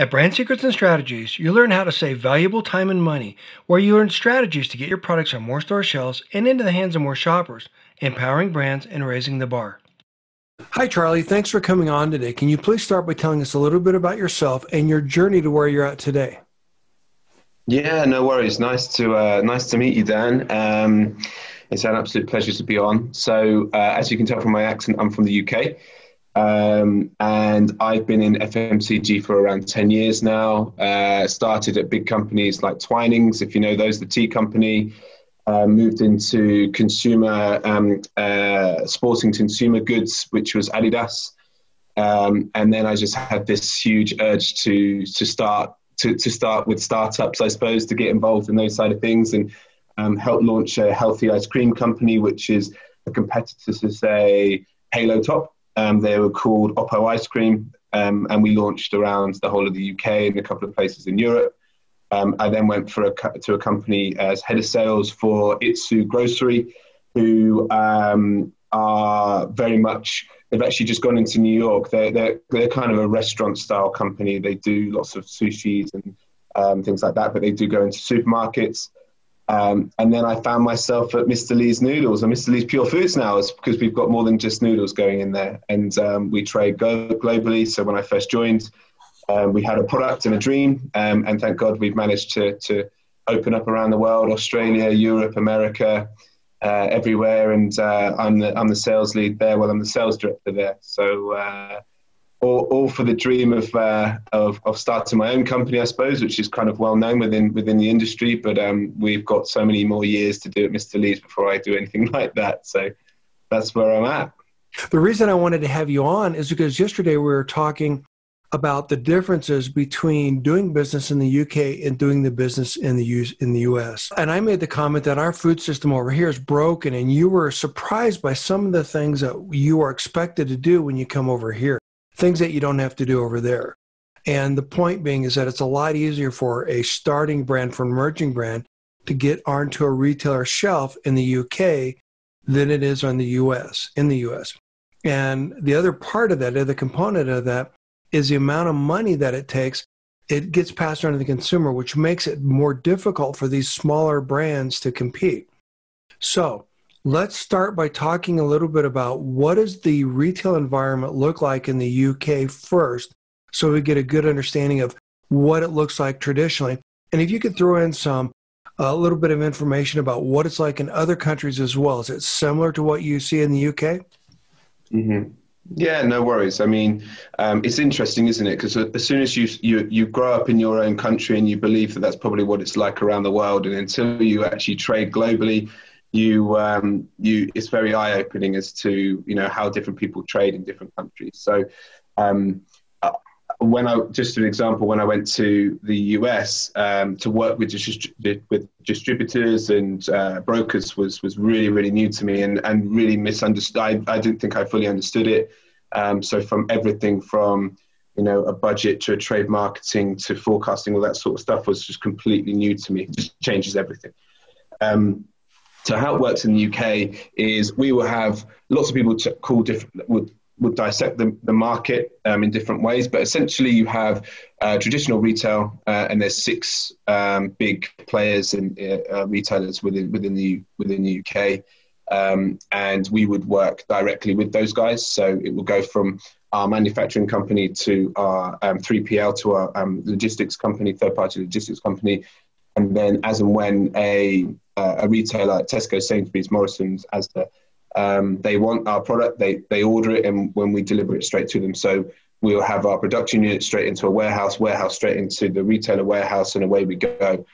At Brand Secrets and Strategies, you learn how to save valuable time and money, where you learn strategies to get your products on more store shelves and into the hands of more shoppers, empowering brands and raising the bar. Hi, Charlie. Thanks for coming on today. Can you please start by telling us a little bit about yourself and your journey to where you're at today? Yeah, no worries. Nice to uh, nice to meet you, Dan. Um, it's an absolute pleasure to be on. So, uh, as you can tell from my accent, I'm from the UK. Um, and I've been in FMCG for around 10 years now. Uh, started at big companies like Twinings, if you know those, the tea company. Uh, moved into consumer, um, uh, sporting consumer goods, which was Adidas. Um, and then I just had this huge urge to to start to, to start with startups, I suppose, to get involved in those side of things and um, help launch a healthy ice cream company, which is a competitor to say Halo Top. Um, they were called Oppo Ice Cream, um, and we launched around the whole of the UK and a couple of places in Europe. Um, I then went for a, to a company as head of sales for Itsu Grocery, who um, are very much they've actually just gone into New York. They're they're, they're kind of a restaurant style company. They do lots of sushis and um, things like that, but they do go into supermarkets. Um, and then I found myself at Mr. Lee's Noodles and Mr. Lee's Pure Foods now is because we've got more than just noodles going in there. And um, we trade go- globally. So when I first joined, um, we had a product and a dream. Um, and thank God we've managed to, to open up around the world Australia, Europe, America, uh, everywhere. And uh, I'm, the, I'm the sales lead there. Well, I'm the sales director there. So uh, all, all for the dream of, uh, of, of starting my own company, I suppose, which is kind of well known within within the industry. But um, we've got so many more years to do at Mr. Lee's before I do anything like that. So that's where I'm at. The reason I wanted to have you on is because yesterday we were talking about the differences between doing business in the UK and doing the business in the U- in the US. And I made the comment that our food system over here is broken and you were surprised by some of the things that you are expected to do when you come over here things that you don't have to do over there. And the point being is that it's a lot easier for a starting brand, for an emerging brand, to get onto a retailer shelf in the UK than it is on the US, in the US. And the other part of that, the component of that, is the amount of money that it takes. It gets passed on to the consumer, which makes it more difficult for these smaller brands to compete. So, Let's start by talking a little bit about what does the retail environment look like in the UK first, so we get a good understanding of what it looks like traditionally. And if you could throw in some a little bit of information about what it's like in other countries as well. Is it similar to what you see in the UK? Mm-hmm. Yeah, no worries. I mean, um, it's interesting, isn't it? Because as soon as you, you you grow up in your own country and you believe that that's probably what it's like around the world, and until you actually trade globally, you um, you it's very eye opening as to you know how different people trade in different countries. So um, uh, when I just an example, when I went to the US um, to work with with distributors and uh, brokers was was really really new to me and and really misunderstood. I, I didn't think I fully understood it. Um, so from everything from you know a budget to a trade marketing to forecasting all that sort of stuff was just completely new to me. It just changes everything. Um, so how it works in the UK is we will have lots of people to call different would would dissect the, the market um, in different ways, but essentially you have uh, traditional retail, uh, and there's six um, big players and uh, retailers within within the within the UK, um, and we would work directly with those guys. So it will go from our manufacturing company to our 3PL um, to our um, logistics company, third party logistics company, and then as and when a uh, a retailer like Tesco, Sainsbury's, Morrison's, Asda, um, they want our product, they they order it, and when we deliver it straight to them, so we'll have our production unit straight into a warehouse, warehouse straight into the retailer warehouse, and away we go.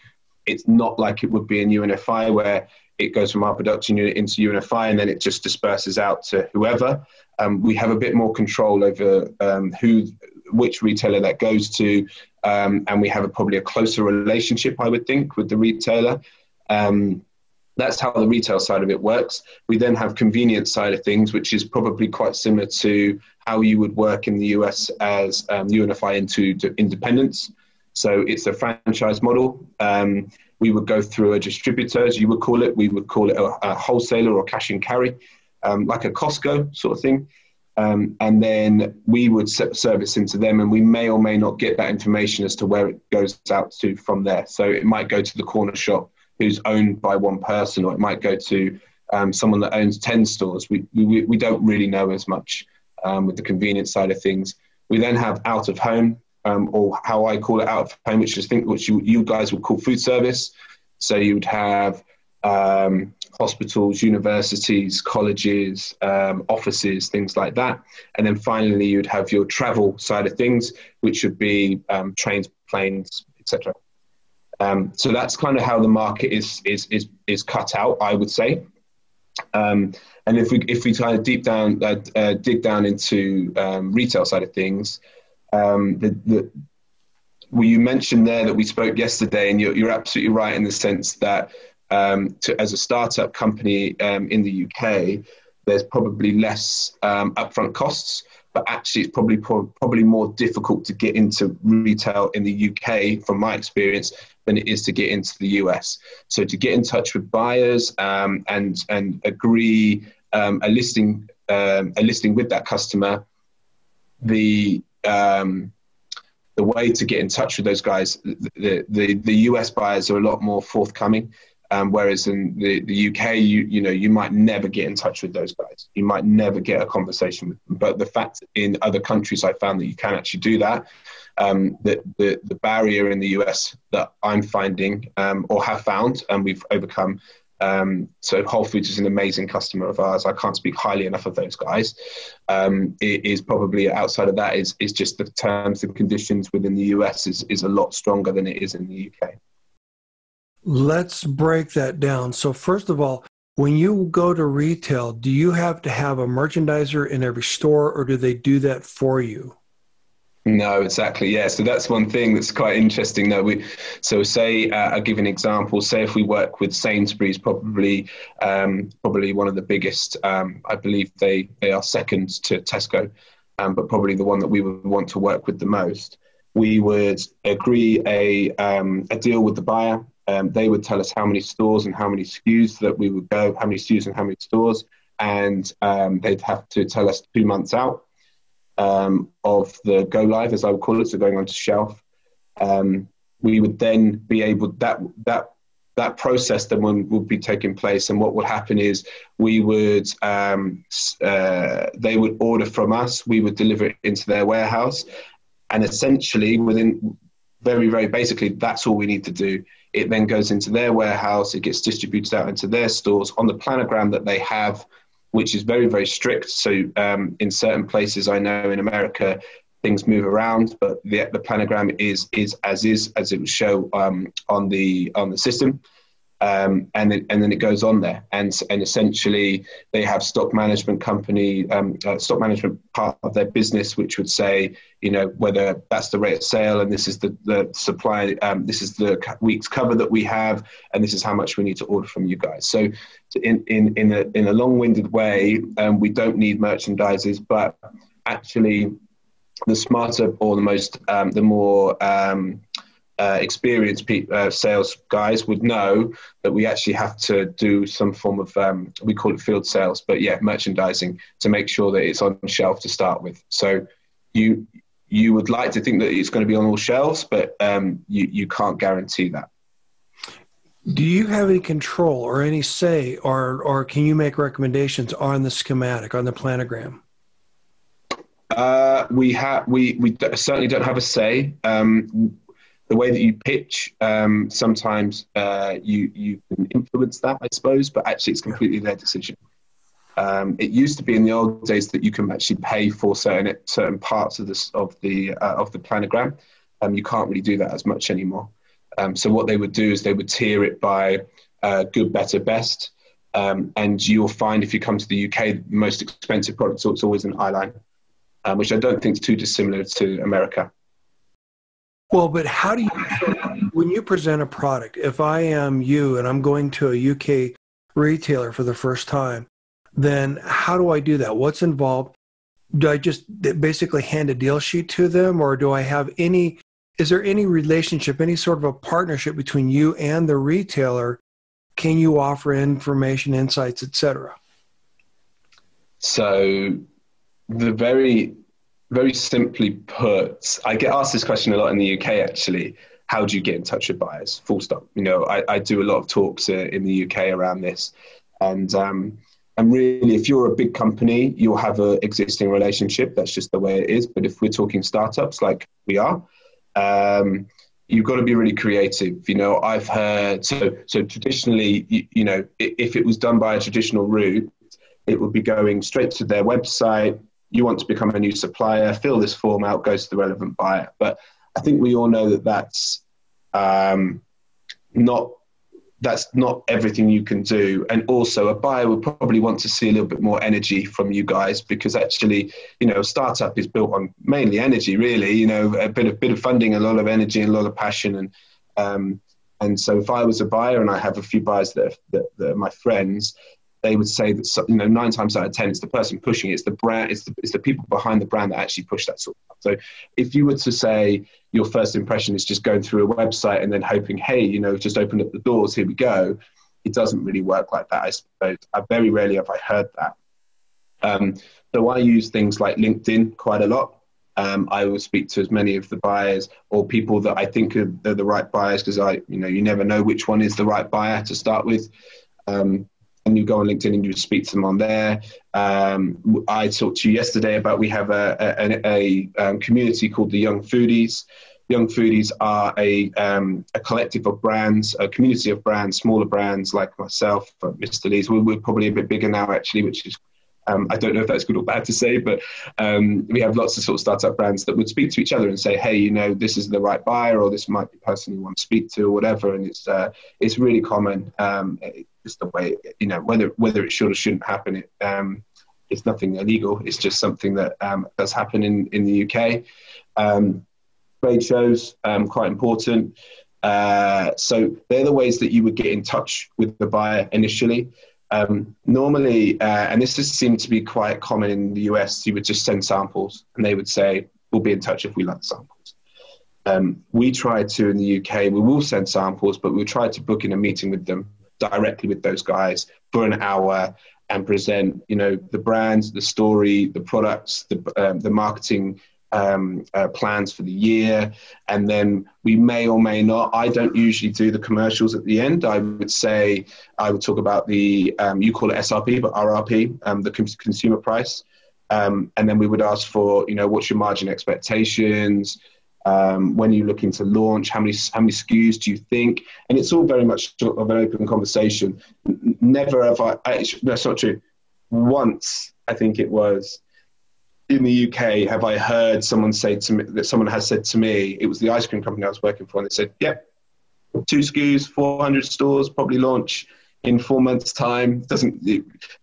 It's not like it would be in UNFI where it goes from our production unit into UNFI and then it just disperses out to whoever. Um, we have a bit more control over um, who, which retailer that goes to, um, and we have a, probably a closer relationship, I would think, with the retailer. Um, that's how the retail side of it works. We then have convenience side of things, which is probably quite similar to how you would work in the US as um, into independence. So it's a franchise model. Um, we would go through a distributor, as you would call it. We would call it a, a wholesaler or cash and carry, um, like a Costco sort of thing. Um, and then we would service into them, and we may or may not get that information as to where it goes out to from there. So it might go to the corner shop who's owned by one person, or it might go to um, someone that owns 10 stores. We, we, we don't really know as much um, with the convenience side of things. We then have out of home, um, or how I call it out of home, which is think which you, you guys would call food service. So you'd have um, hospitals, universities, colleges, um, offices, things like that. And then finally, you'd have your travel side of things, which would be um, trains, planes, etc. Um, so that's kind of how the market is is is is cut out, I would say. Um, and if we if we kind of deep down uh, uh, dig down into um, retail side of things, um, the, the well, you mentioned there that we spoke yesterday, and you're, you're absolutely right in the sense that um, to, as a startup company um, in the UK, there's probably less upfront costs, but actually it's probably probably more difficult to get into retail in the UK, from my experience, than it is to get into the US. So to get in touch with buyers um, and and agree um, a listing um, a listing with that customer, the um, the way to get in touch with those guys, the, the, the US buyers are a lot more forthcoming. Um, whereas in the, the UK, you you know you might never get in touch with those guys. You might never get a conversation with them. But the fact in other countries, I found that you can actually do that. Um, the, the the barrier in the US that I'm finding um, or have found, and we've overcome. Um, so Whole Foods is an amazing customer of ours. I can't speak highly enough of those guys. Um, it is probably outside of that is is just the terms and conditions within the US is is a lot stronger than it is in the UK. Let's break that down. So, first of all, when you go to retail, do you have to have a merchandiser in every store or do they do that for you? No, exactly. Yeah. So that's one thing that's quite interesting. That we, so say uh, I'll give an example. Say if we work with Sainsbury's, probably um, probably one of the biggest. Um, I believe they they are second to Tesco, um, but probably the one that we would want to work with the most. We would agree a um, a deal with the buyer um, they would tell us how many stores and how many SKUs that we would go, how many SKUs and how many stores, and um, they'd have to tell us two months out um, of the go live, as I would call it, so going onto shelf. Um, we would then be able that that that process then would be taking place, and what would happen is we would um, uh, they would order from us, we would deliver it into their warehouse, and essentially within very very basically that's all we need to do it then goes into their warehouse, it gets distributed out into their stores on the planogram that they have, which is very, very strict. So, um, in certain places, I know in America, things move around, but the, the planogram is is as is as it will show um, on the on the system um, and then, and then it goes on there. And and essentially, they have stock management company, um, uh, stock management part of their business, which would say, you know, whether that's the rate of sale, and this is the the supply, um, this is the week's cover that we have, and this is how much we need to order from you guys. So, in in in a in a long-winded way, um, we don't need merchandisers, but actually, the smarter or the most um, the more um, uh, experienced pe- uh, sales guys would know that we actually have to do some form of um, we call it field sales, but yeah, merchandising to make sure that it's on shelf to start with. So you you would like to think that it's going to be on all shelves, but um, you you can't guarantee that. Do you have any control or any say, or or can you make recommendations on the schematic on the planogram? Uh, we have we we certainly don't have a say. Um, the way that you pitch, um, sometimes uh, you you can influence that, I suppose, but actually it's completely their decision. Um, it used to be in the old days that you can actually pay for certain certain parts of this of the uh, of the planogram. Um, you can't really do that as much anymore. Um, so what they would do is they would tier it by uh, good, better, best, um, and you'll find if you come to the UK, the most expensive product is always an eyeline, um, which I don't think is too dissimilar to America. Well, but how do you, when you present a product, if I am you and I'm going to a UK retailer for the first time, then how do I do that? What's involved? Do I just basically hand a deal sheet to them or do I have any, is there any relationship, any sort of a partnership between you and the retailer? Can you offer information, insights, etc.? So the very, very simply put, I get asked this question a lot in the UK actually. How do you get in touch with buyers? Full stop. You know, I, I do a lot of talks uh, in the UK around this. And, um, and really, if you're a big company, you'll have an existing relationship. That's just the way it is. But if we're talking startups like we are, um, you've got to be really creative. You know, I've heard so so traditionally, you, you, know, if it was done by a traditional route, it would be going straight to their website. You want to become a new supplier, fill this form out, goes to the relevant buyer. But I think we all know that that's um, not that's not everything you can do. And also, a buyer would probably want to see a little bit more energy from you guys because actually, you know, a startup is built on mainly energy, really. You know, a bit of bit of funding, a lot of energy, and a lot of passion, and um, and so if I was a buyer and I have a few buyers that are, that, that are my friends, they would say that you know nine times out of ten it's the person pushing it, it's the brand it's the, it's the people behind the brand that actually push that sort of stuff. So if you were to say your first impression is just going through a website and then hoping hey you know just open up the doors here we go it doesn't really work like that i suppose. I very rarely have i heard that. Um, so i use things like linkedin quite a lot. Um, I will speak to as many of the buyers or people that I think are the right buyers because I, you know, you never know which one is the right buyer to start with. Um, and you go on LinkedIn and you speak to them on there. Um, I talked to you yesterday about we have a, a, a, a um, community called the Young Foodies. Young Foodies are a, um, a collective of brands, a community of brands, smaller brands like myself, uh, Mr. Lee's. We're, we're, probably a bit bigger now, actually, which is um, I don't know if that's good or bad to say, but um, we have lots of sort of startup brands that would speak to each other and say, "Hey, you know, this is the right buyer, or this might be the person you want to speak to, or whatever." And it's uh, it's really common. Um, just the way you know whether whether it should or shouldn't happen. It, um, it's nothing illegal. It's just something that um, does happen in in the UK. Um, trade shows um, quite important. Uh, so they're the ways that you would get in touch with the buyer initially. Um, normally, uh, and this has seemed to be quite common in the US, you would just send samples and they would say, We'll be in touch if we like the samples. Um, we try to in the UK, we will send samples, but we'll try to book in a meeting with them directly with those guys for an hour and present, you know, the brands, the story, the products, the, um, the marketing um, uh, plans for the year. And then we may or may not, I don't usually do the commercials at the end. I would say, I would talk about the, um, you call it SRP, but RRP, um, the consumer price. Um, and then we would ask for, you know, what's your margin expectations? Um, when you're looking to launch, how many how many SKUs do you think? And it's all very much of an open conversation. Never have I. I that's not true. Once I think it was in the UK have I heard someone say to me that someone has said to me it was the ice cream company I was working for and they said, "Yep, two SKUs, 400 stores, probably launch in four months' time." Doesn't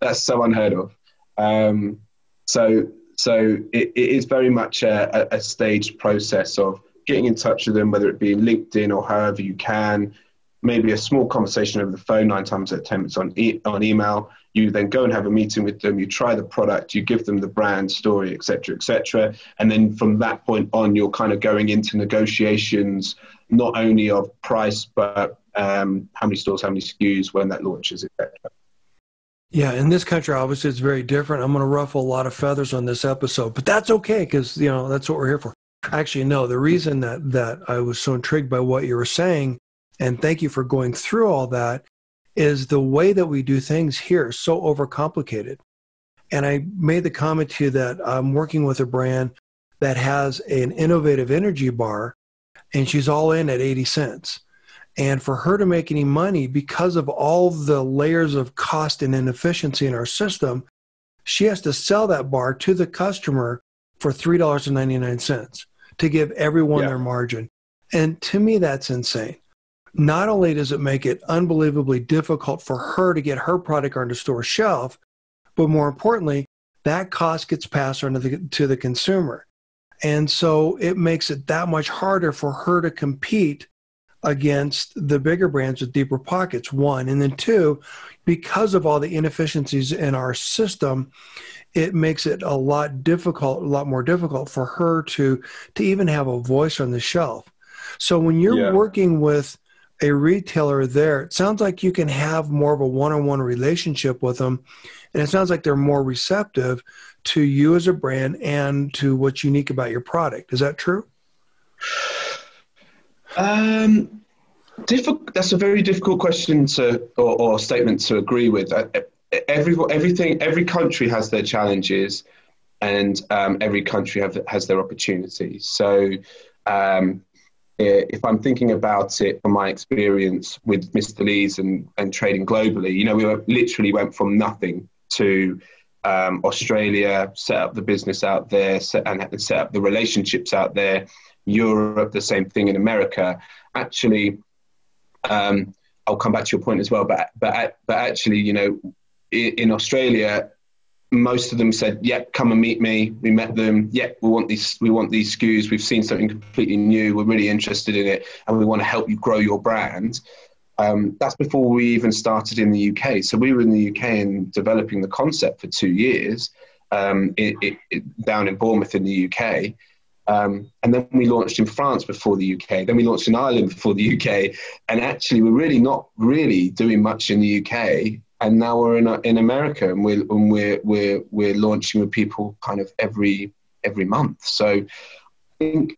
that's so unheard of. Um, so so it, it is very much a, a, staged process of getting in touch with them, whether it be LinkedIn or however you can. Maybe a small conversation over the phone, nine times out of ten, it's on e- on email. You then go and have a meeting with them. You try the product. You give them the brand story, etc., etc. And then from that point on, you're kind of going into negotiations, not only of price, but um, how many stores, how many SKUs, when that launches, etc. Yeah, in this country, obviously, it's very different. I'm going to ruffle a lot of feathers on this episode, but that's okay because you know that's what we're here for. Actually, no. The reason that that I was so intrigued by what you were saying, and thank you for going through all that, is the way that we do things here is so overcomplicated. And I made the comment to you that I'm working with a brand that has an innovative energy bar, and she's all in at 80 cents. And for her to make any money because of all the layers of cost and inefficiency in our system, she has to sell that bar to the customer for $3.99 to give everyone yeah. their margin. And to me, that's insane. Not only does it make it unbelievably difficult for her to get her product on the store shelf, but more importantly, that cost gets passed on to the, to the consumer. And so it makes it that much harder for her to compete against the bigger brands with deeper pockets one and then two because of all the inefficiencies in our system it makes it a lot difficult a lot more difficult for her to to even have a voice on the shelf so when you're yeah. working with a retailer there it sounds like you can have more of a one-on-one relationship with them and it sounds like they're more receptive to you as a brand and to what's unique about your product. Is that true? Um, difficult. That's a very difficult question to or, or statement to agree with. Every everything every country has their challenges, and um, every country have, has their opportunities. So. Um, if I'm thinking about it from my experience with Mr. Lee's and, and trading globally, you know, we were, literally went from nothing to um, Australia, set up the business out there, set, and set up the relationships out there. Europe, the same thing in America. Actually, um, I'll come back to your point as well, but but but actually, you know, in, in Australia, most of them said, "Yeah, come and meet me." We met them. Yeah, we want these. We want these SKUs. We've seen something completely new. We're really interested in it, and we want to help you grow your brand. Um, that's before we even started in the UK. So we were in the UK and developing the concept for two years um, it, it, it, down in Bournemouth in the UK. Um, and then we launched in France before the UK. Then we launched in Ireland before the UK. And actually, we're really not really doing much in the UK and now we're in in America, and we're and we're we're we're launching with people kind of every every month. So I think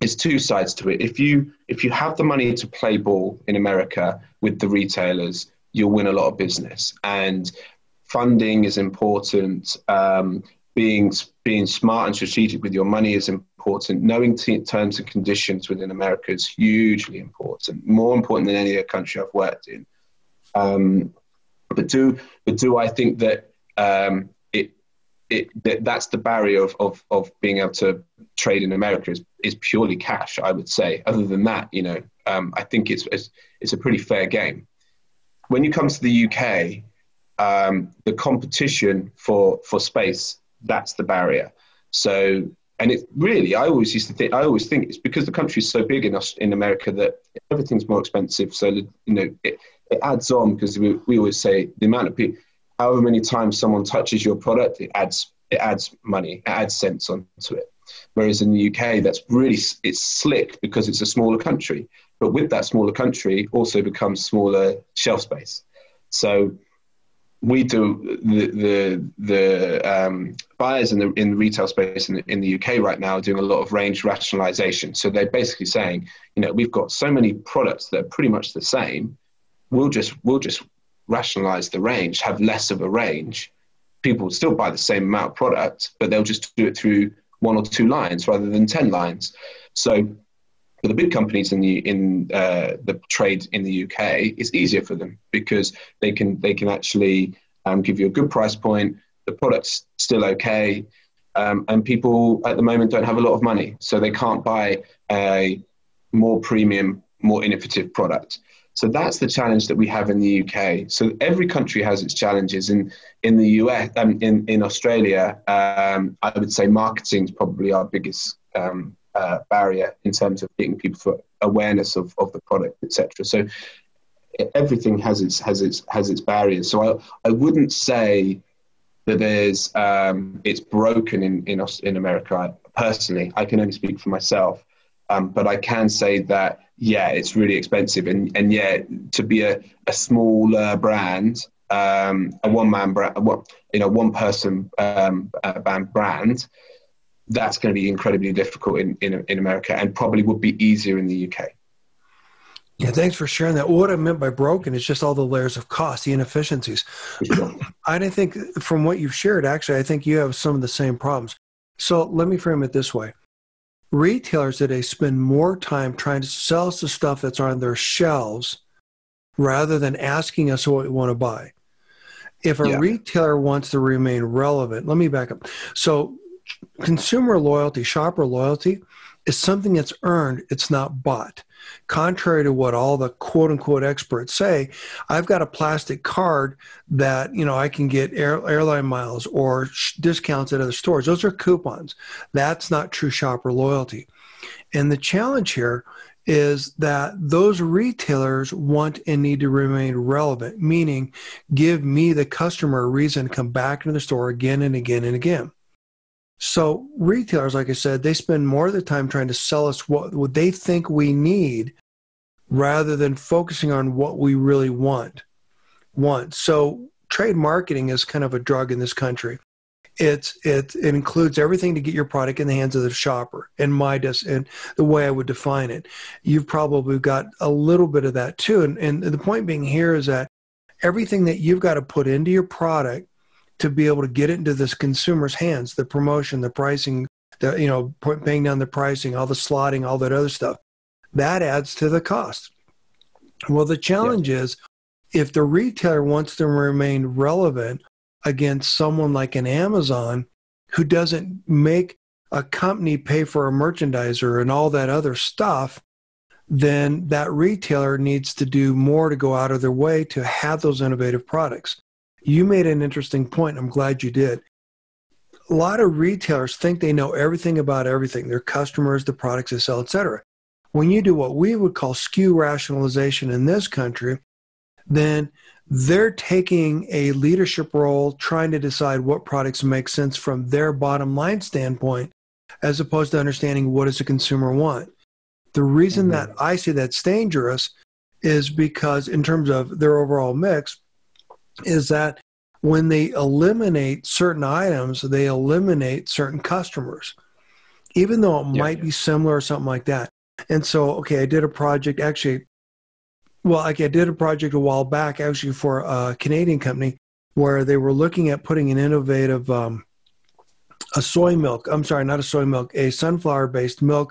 there's two sides to it. If you if you have the money to play ball in America with the retailers, you'll win a lot of business. And funding is important. Um, being being smart and strategic with your money is important. Knowing t- terms and conditions within America is hugely important. More important than any other country I've worked in. Um, but do but do I think that um, it it that that's the barrier of, of of being able to trade in America is, is purely cash. I would say. Other than that, you know, um, I think it's, it's it's a pretty fair game. When you come to the UK, um, the competition for for space that's the barrier. So and it really i always used to think i always think it's because the country's so big in us in america that everything's more expensive so you know it, it adds on because we, we always say the amount of people, however many times someone touches your product, it adds it adds money, it adds cents onto it. Whereas in the UK, that's really it's slick because it's a smaller country. But with that smaller country, also becomes smaller shelf space. So we do the the the um, buyers in the in the retail space in the, in the UK right now are doing a lot of range rationalization. So they're basically saying, you know, we've got so many products that are pretty much the same we'll just we'll just rationalize the range, have less of a range. People will still buy the same amount of product, but they'll just do it through one or two lines rather than ten lines. So for the big companies in the in uh, the trade in the UK, it's easier for them because they can they can actually um, give you a good price point. The product's still okay, um, and people at the moment don't have a lot of money, so they can't buy a more premium, more innovative product. So that's the challenge that we have in the UK. So every country has its challenges. In in the US, um, in in Australia, um, I would say marketing is probably our biggest um, uh, barrier in terms of getting people for awareness of, of the product, etc. So everything has its has its has its barriers. So I I wouldn't say that there's um, it's broken in in in America. Personally, I can only speak for myself. Um, but I can say that yeah, it's really expensive, and and yeah, to be a, a smaller brand, um, a one man brand, you know, one person um, band brand, that's going to be incredibly difficult in, in in America, and probably would be easier in the UK. Yeah, thanks for sharing that. What I meant by broken is just all the layers of cost, the inefficiencies. I didn't think, from what you've shared, actually, I think you have some of the same problems. So let me frame it this way retailers today spend more time trying to sell us the stuff that's on their shelves rather than asking us what we want to buy. If a yeah. retailer wants to remain relevant, let me back up. So, consumer loyalty, shopper loyalty is something that's earned, it's not bought. Contrary to what all the quote unquote experts say, I've got a plastic card that, you know, I can get air, airline miles or discounts at other stores. Those are coupons. That's not true shopper loyalty. And the challenge here is that those retailers want and need to remain relevant, meaning give me, the customer, a reason to come back into the store again and again and again. So retailers, like I said, they spend more of the time trying to sell us what, what they think we need rather than focusing on what we really want. Want. So trade marketing is kind of a drug in this country. it's it, it includes everything to get your product in the hands of the shopper in my dis and the way i would define it you've probably got a little bit of that too and, and the point being here is that everything that you've got to put into your product to be able to get it into this consumer's hands the promotion the pricing the you know paying down the pricing all the slotting all that other stuff that adds to the cost well the challenge yeah. is if the retailer wants to remain relevant against someone like an Amazon who doesn't make a company pay for a merchandiser and all that other stuff, then that retailer needs to do more to go out of their way to have those innovative products. You made an interesting point. I'm glad you did. A lot of retailers think they know everything about everything their customers, the products they sell, etc. When you do what we would call SKU rationalization in this country, then they're taking a leadership role trying to decide what products make sense from their bottom line standpoint as opposed to understanding what does the consumer want the reason mm-hmm. that i say that's dangerous is because in terms of their overall mix is that when they eliminate certain items they eliminate certain customers even though it yeah, might be similar or something like that and so okay i did a project actually well, like I did a project a while back actually for a Canadian company where they were looking at putting an innovative um, a soy milk. I'm sorry, not a soy milk, a sunflower based milk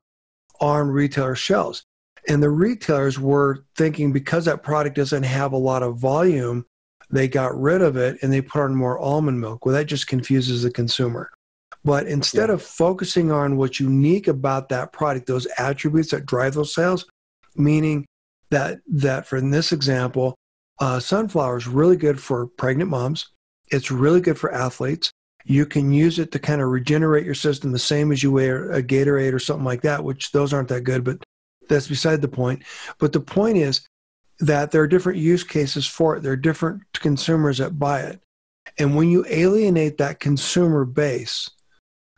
on retailer shelves. And the retailers were thinking because that product doesn't have a lot of volume, they got rid of it and they put on more almond milk. Well, that just confuses the consumer. But instead yeah. of focusing on what's unique about that product, those attributes that drive those sales, meaning that that for in this example, uh, sunflower is really good for pregnant moms. It's really good for athletes. You can use it to kind of regenerate your system the same as you wear a Gatorade or something like that, which those aren't that good, but that's beside the point. But the point is that there are different use cases for it. There are different consumers that buy it. And when you alienate that consumer base,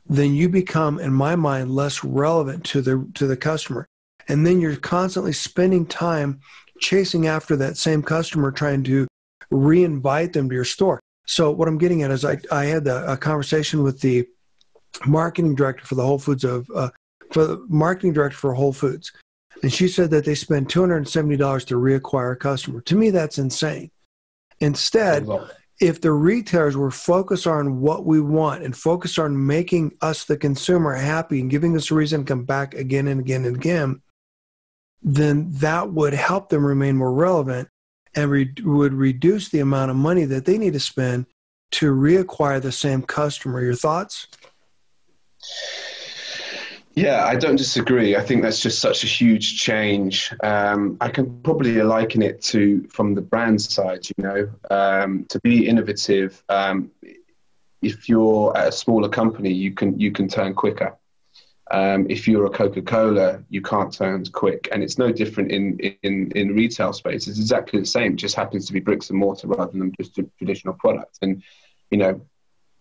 then you become, in my mind, less relevant to the to the customer and then you're constantly spending time chasing after that same customer trying to re-invite them to your store so what i'm getting at is i, I had a, a conversation with the marketing director for the whole foods of uh, for the marketing director for whole foods and she said that they spend $270 to reacquire a customer to me that's insane instead if the retailers were focused on what we want and focused on making us the consumer happy and giving us a reason to come back again and again and again then that would help them remain more relevant and re- would reduce the amount of money that they need to spend to reacquire the same customer. Your thoughts? Yeah, I don't disagree. I think that's just such a huge change. Um, I can probably liken it to from the brand side. You know, um, to be innovative. Um, if you're a smaller company, you can you can turn quicker. Um, if you're a Coca-Cola, you can't turn quick, and it's no different in in in retail space. It's exactly the same. It just happens to be bricks and mortar rather than just a traditional product. And you know,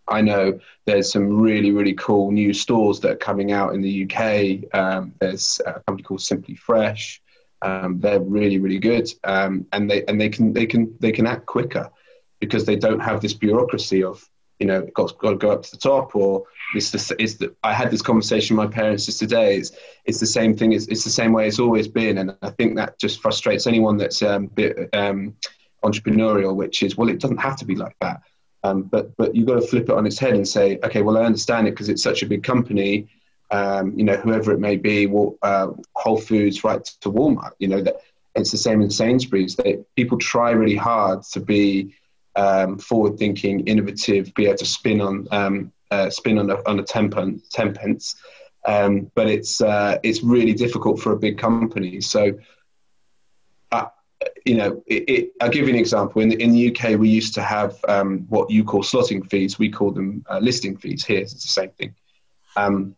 I know there's some really really cool new stores that are coming out in the UK. Um, there's a company called Simply Fresh. Um, they're really really good, um, and they and they can they can they can act quicker because they don't have this bureaucracy of you know got, got to go up to the top or it's the, it's the, I had this conversation with my parents just today. It's, it's the same thing. It's, it's the same way it's always been. And I think that just frustrates anyone that's um, a bit um, entrepreneurial, which is, well, it doesn't have to be like that. Um, but but you've got to flip it on its head and say, okay, well, I understand it because it's such a big company. Um, you know, whoever it may be, uh, Whole Foods, right to Walmart. You know that it's the same in Sainsbury's. People try really hard to be um, forward-thinking, innovative, be able to spin on um, uh, spin on a, on a tenpence, tenpence. Um, but it's uh, it's really difficult for a big company. So, you know, it, it, I'll give you an example. In the, in the UK, we used to have um, what you call slotting fees. We call them uh, listing fees. Here, it's the same thing. Um,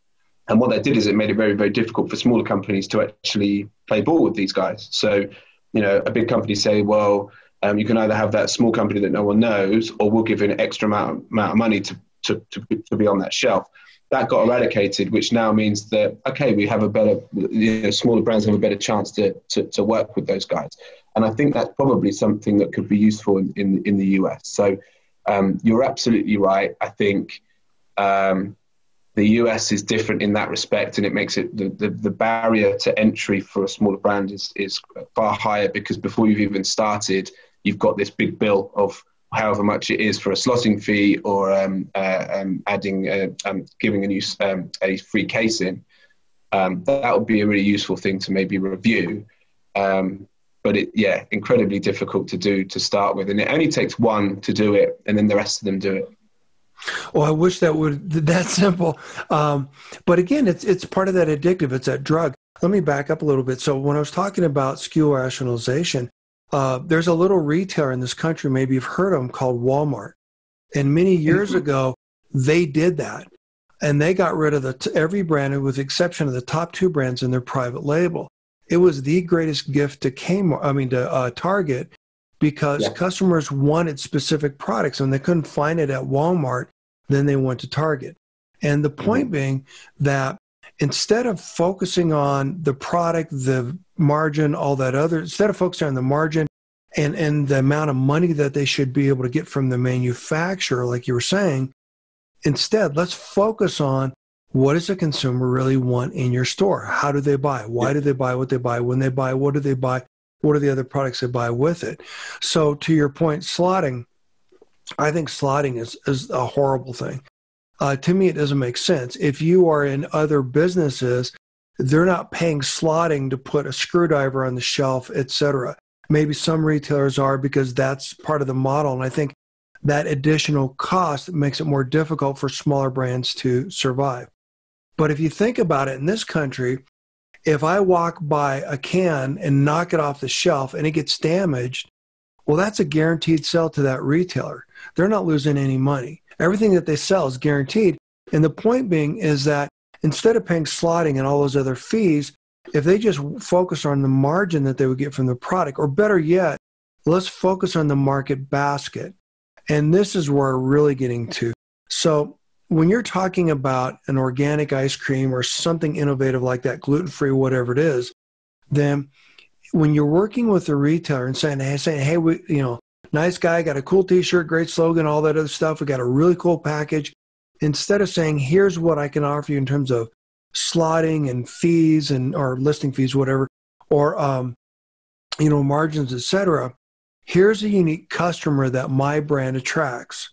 and what that did is it made it very, very difficult for smaller companies to actually play ball with these guys. So, you know, a big company say, well, um, you can either have that small company that no one knows, or we'll give you an extra amount, amount of money to to, to, to be on that shelf. That got eradicated, which now means that okay, we have a better, you know, smaller brands have a better chance to, to, to work with those guys, and I think that's probably something that could be useful in in, in the US. So um, you're absolutely right. I think um, the US is different in that respect, and it makes it the, the, the, barrier to entry for a smaller brand is, is far higher because before you've even started, you've got this big bill of however much it is for a slotting fee or um, uh, um, adding, uh, um, giving a new um, a free case in. Um, that would be a really useful thing to maybe review. Um, but it, yeah, incredibly difficult to do to start with, and it only takes one to do it, and then the rest of them do it. Well, I wish that would that simple. But again, it's it's part of that addictive. It's that drug. Let me back up a little bit. So when I was talking about SKU rationalization, uh, there's a little retailer in this country, maybe you've heard of them, called Walmart. And many years mm-hmm. ago, they did that, and they got rid of the every brand, with the exception of the top two brands in their private label. It was the greatest gift to Kmart. I mean, to uh, Target because yeah. customers wanted specific products and they couldn't find it at Walmart, then they went to Target. And the point mm-hmm. being that instead of focusing on the product, the margin, all that other, instead of focusing on the margin and, and the amount of money that they should be able to get from the manufacturer, like you were saying, instead, let's focus on what does a consumer really want in your store? How do they buy? Why do they buy what they buy? When they buy, what do they buy? what are the other products they buy with it? So to your point, slotting, I think slotting is, is a horrible thing. Uh, to me, it doesn't make sense. If you are in other businesses, they're not paying slotting to put a screwdriver on the shelf, etc. Maybe some retailers are because that's part of the model. And I think that additional cost makes it more difficult for smaller brands to survive. But if you think about it in this country, if I walk by a can and knock it off the shelf and it gets damaged, well, that's a guaranteed sell to that retailer. They're not losing any money. Everything that they sell is guaranteed. And the point being is that instead of paying slotting and all those other fees, if they just focus on the margin that they would get from the product, or better yet, let's focus on the market basket. And this is where we're really getting to. So when you're talking about an organic ice cream or something innovative like that, gluten free, whatever it is, then when you're working with a retailer and saying, hey, saying, hey, we, you know, nice guy, got a cool T-shirt, great slogan, all that other stuff. We got a really cool package. Instead of saying, here's what I can offer you in terms of slotting and fees and or listing fees, whatever, or um, you know, margins, etc. Here's a unique customer that my brand attracts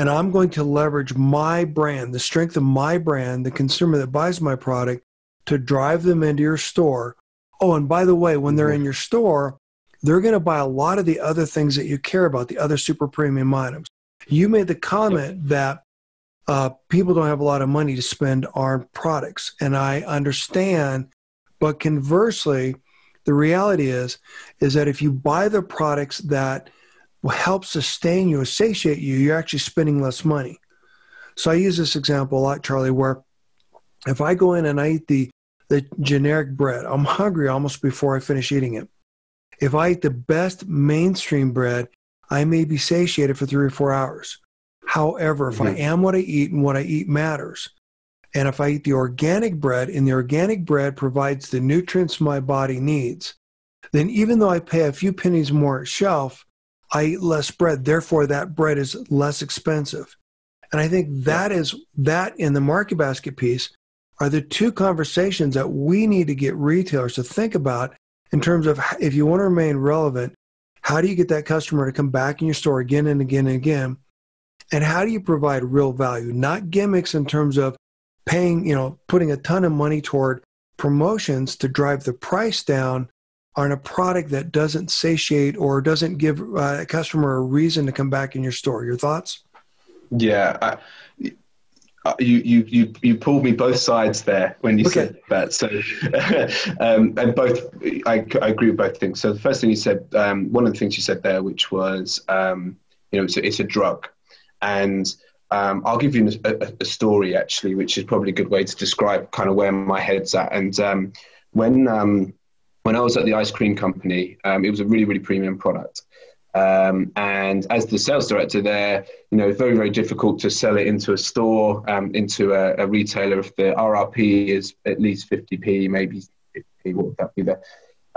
and I'm going to leverage my brand, the strength of my brand, the consumer that buys my product, to drive them into your store. Oh, and by the way, when they're in your store, they're going to buy a lot of the other things that you care about, the other super premium items. You made the comment that uh, people don't have a lot of money to spend on products, and I understand. But conversely, the reality is, is that if you buy the products that help sustain you, satiate you, you're actually spending less money. So I use this example a lot, Charlie, where if I go in and I eat the, the generic bread, I'm hungry almost before I finish eating it. If I eat the best mainstream bread, I may be satiated for three or four hours. However, mm-hmm. if I mm-hmm. am what I eat and what I eat matters, and if I eat the organic bread and the organic bread provides the nutrients my body needs, then even though I pay a few pennies more at shelf, I eat less bread. Therefore, that bread is less expensive. And I think that is that in the market basket piece are the two conversations that we need to get retailers to think about in terms of if you want to remain relevant, how do you get that customer to come back in your store again and again and again? And how do you provide real value, not gimmicks in terms of paying, you know, putting a ton of money toward promotions to drive the price down on a product that doesn't satiate or doesn't give uh, a customer a reason to come back in your store. Your thoughts? Yeah, I, uh, you you you you pulled me both sides there when you okay. said that. So, um, and both I, I agree with both things. So the first thing you said, um, one of the things you said there, which was um, you know it's a, it's a drug, and um, I'll give you a, a, story actually, which is probably a good way to describe kind of where my head's at. And um, when um, when I was at the ice cream company, um, it was a really, really premium product. Um, and as the sales director there, you know, very, very difficult to sell it into a store, um, into a, a, retailer. If the RRP is at least 50p, maybe 50p, what would that be there?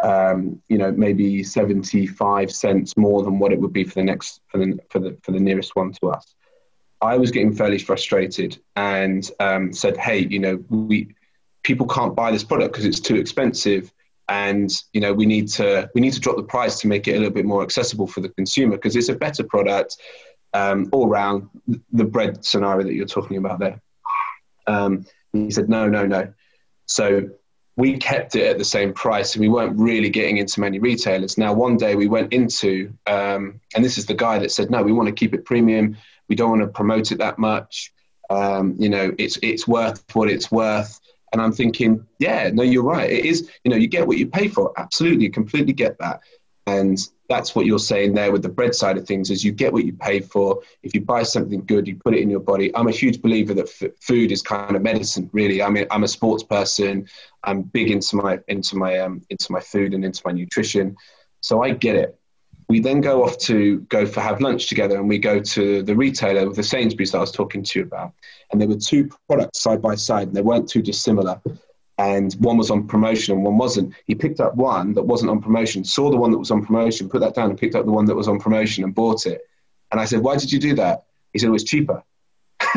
Um, you know, maybe 75 cents more than what it would be for the next, for the, for the, for the nearest one to us. I was getting fairly frustrated and um, said, "Hey, you know, we people can't buy this product because it's too expensive." And you know we need to we need to drop the price to make it a little bit more accessible for the consumer because it's a better product um, all around the bread scenario that you're talking about there. Um, he said no no no. So we kept it at the same price and we weren't really getting into many retailers. Now one day we went into um, and this is the guy that said no we want to keep it premium. We don't want to promote it that much. Um, you know it's it's worth what it's worth and I'm thinking, yeah, no, you're right. It is, you know, you get what you pay for. Absolutely, completely get that. And that's what you're saying there with the bread side of things is you get what you pay for. If you buy something good, you put it in your body. I'm a huge believer that f- food is kind of medicine, really. I mean, I'm a sports person. I'm big into my into my um, into my food and into my nutrition. So I get it. We then go off to go for have lunch together, and we go to the retailer with the Sainsbury's that I was talking to you about. And there were two products side by side, and they weren't too dissimilar. And one was on promotion and one wasn't. He picked up one that wasn't on promotion, saw the one that was on promotion, put that down, and picked up the one that was on promotion and bought it. And I said, "Why did you do that?" He said, "It was cheaper."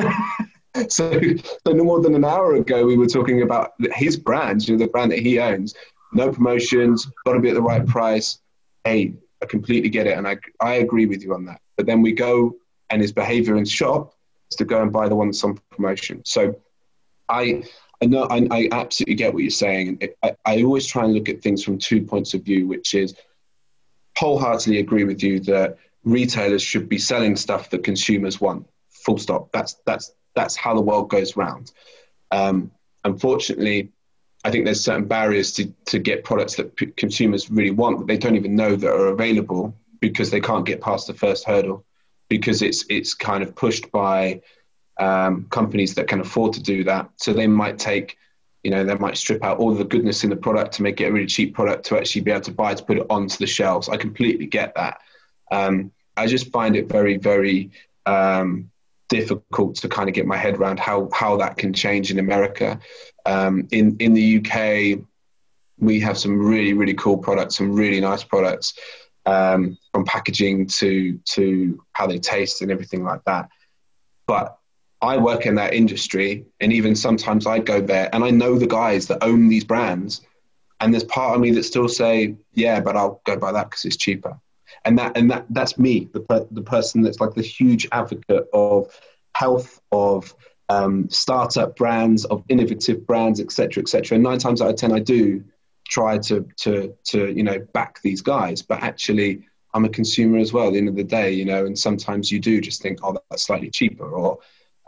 so, so no more than an hour ago, we were talking about his brand, you know, the brand that he owns. No promotions, got to be at the right price. Hey, I completely get it, and I I agree with you on that. But then we go, and his behaviour in shop is to go and buy the one that's on promotion. So I I know I, I absolutely get what you're saying. I, I always try and look at things from two points of view, which is wholeheartedly agree with you that retailers should be selling stuff that consumers want. Full stop. That's that's that's how the world goes round. Um, unfortunately, I think there's certain barriers to, to get products that p- consumers really want that they don't even know that are available because they can't get past the first hurdle because it's it's kind of pushed by um, companies that can afford to do that. So they might take, you know, they might strip out all the goodness in the product to make it a really cheap product to actually be able to buy to put it onto the shelves. I completely get that. Um, I just find it very very um, difficult to kind of get my head around how how that can change in America. Um, in in the UK, we have some really really cool products, some really nice products, um, from packaging to to how they taste and everything like that. But I work in that industry, and even sometimes I go there, and I know the guys that own these brands, and there's part of me that still say, yeah, but I'll go buy that because it's cheaper. And that and that that's me, the the person that's like the huge advocate of health of um, startup brands, of innovative brands, etc., etc. And nine times out of ten, I do try to to to you know back these guys, but actually, I'm a consumer as well. At the end of the day, you know, and sometimes you do just think, oh, that's slightly cheaper, or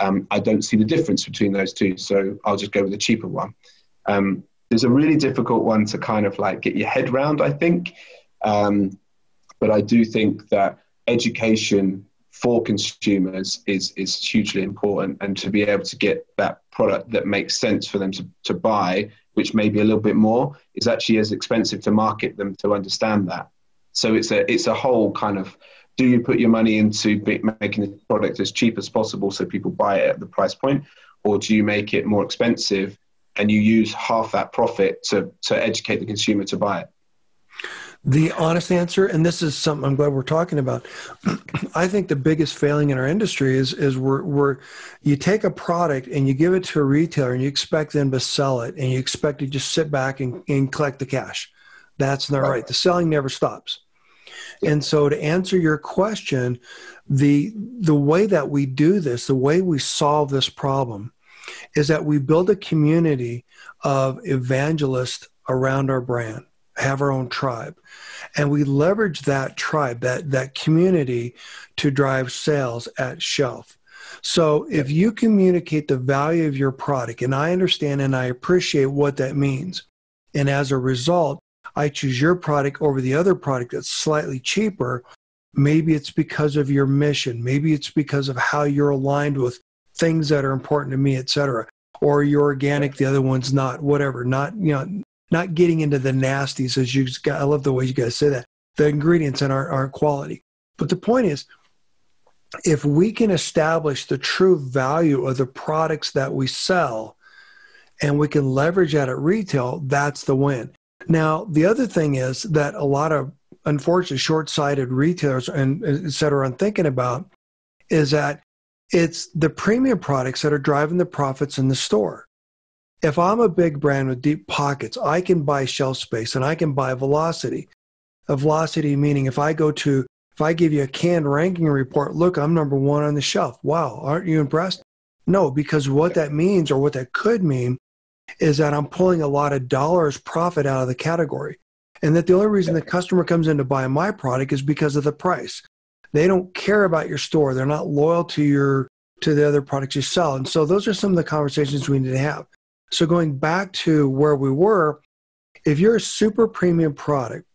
um, I don't see the difference between those two, so I'll just go with the cheaper one. Um, there's a really difficult one to kind of like get your head around, I think. Um, but I do think that education for consumers is is hugely important. And to be able to get that product that makes sense for them to, to buy which may be a little bit more is actually as expensive to market them to understand that. So it's a it's a whole kind of do you put your money into making the product as cheap as possible so people buy it at the price point? Or do you make it more expensive and you use half that profit to to educate the consumer to buy it the honest answer, and this is something I'm glad we're talking about. I think the biggest failing in our industry is is where, where you take a product and you give it to a retailer and you expect them to sell it and you expect to just sit back and, and collect the cash. That's not right. right. The selling never stops. And so to answer your question, the the way that we do this, the way we solve this problem is that we build a community of evangelists around our brand have our own tribe. And we leverage that tribe that that community to drive sales at shelf. So if you communicate the value of your product and i understand and i appreciate what that means and as a result i choose your product over the other product that's slightly cheaper maybe it's because of your mission maybe it's because of how you're aligned with things that are important to me etc or you're organic the other one's not whatever not you know not getting into the nasties as you got, I love the way you guys say that. The ingredients and aren't, aren't quality. But the point is, if we can establish the true value of the products that we sell and we can leverage that at retail, that's the win. Now, the other thing is that a lot of unfortunately short-sighted retailers and et cetera I'm thinking about is that it's the premium products that are driving the profits in the store. If I'm a big brand with deep pockets, I can buy shelf space and I can buy velocity. A velocity meaning if I go to, if I give you a canned ranking report, look, I'm number one on the shelf. Wow, aren't you impressed? No, because what that means or what that could mean is that I'm pulling a lot of dollars profit out of the category. And that the only reason the customer comes in to buy my product is because of the price. They don't care about your store. They're not loyal to your to the other products you sell. And so those are some of the conversations we need to have. So going back to where we were, if you're a super premium product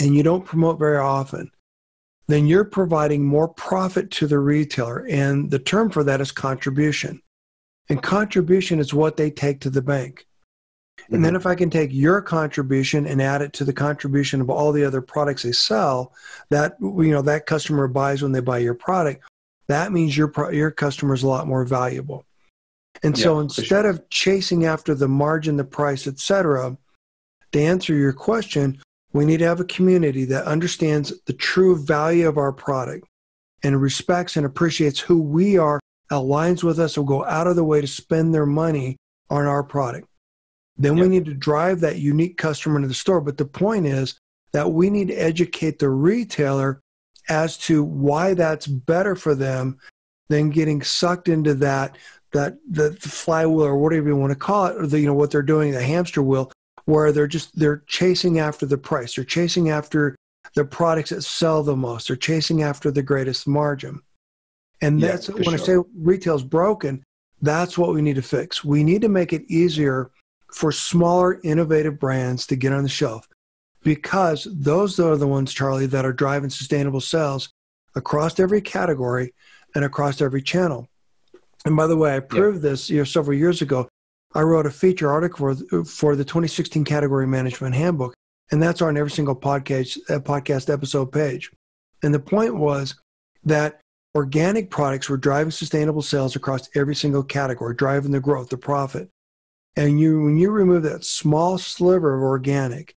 and you don't promote very often, then you're providing more profit to the retailer. And the term for that is contribution. And contribution is what they take to the bank. Mm-hmm. And then mm-hmm. if I can take your contribution and add it to the contribution of all the other products they sell, that you know that customer buys when they buy your product, that means your your customer is a lot more valuable. And yeah, so instead sure. of chasing after the margin, the price, etc., to answer your question, we need to have a community that understands the true value of our product and respects and appreciates who we are, aligns with us, will go out of the way to spend their money on our product. Then yep. we need to drive that unique customer into the store. But the point is that we need to educate the retailer as to why that's better for them than getting sucked into that that the flywheel or whatever you want to call it, or the, you know what they're doing, the hamster wheel, where they're just they're chasing after the price, they're chasing after the products that sell the most, they're chasing after the greatest margin. And yeah, that's when sure. I say retail's broken, that's what we need to fix. We need to make it easier for smaller, innovative brands to get on the shelf because those are the ones, Charlie, that are driving sustainable sales across every category and across every channel. And by the way, I proved this you know, several years ago. I wrote a feature article for, for the 2016 Category Management Handbook, and that's on every single podcast, uh, podcast episode page. And the point was that organic products were driving sustainable sales across every single category, driving the growth, the profit. And you, when you remove that small sliver of organic,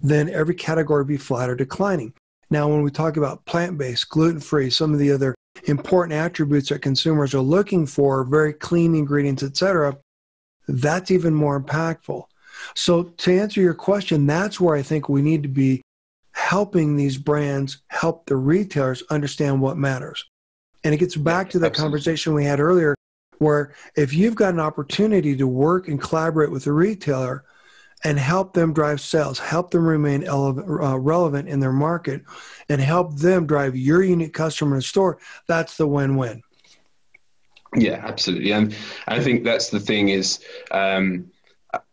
then every category would be flat or declining. Now, when we talk about plant based, gluten free, some of the other important attributes that consumers are looking for, very clean ingredients, etc., that's even more impactful. So, to answer your question, that's where I think we need to be helping these brands help the retailers understand what matters. And it gets back to the conversation we had earlier where if you've got an opportunity to work and collaborate with a retailer and help them drive sales, help them remain ele- uh, relevant in their market, and help them drive your unique customer in store, that's the win-win. Yeah, absolutely, and I think that's the thing is, um,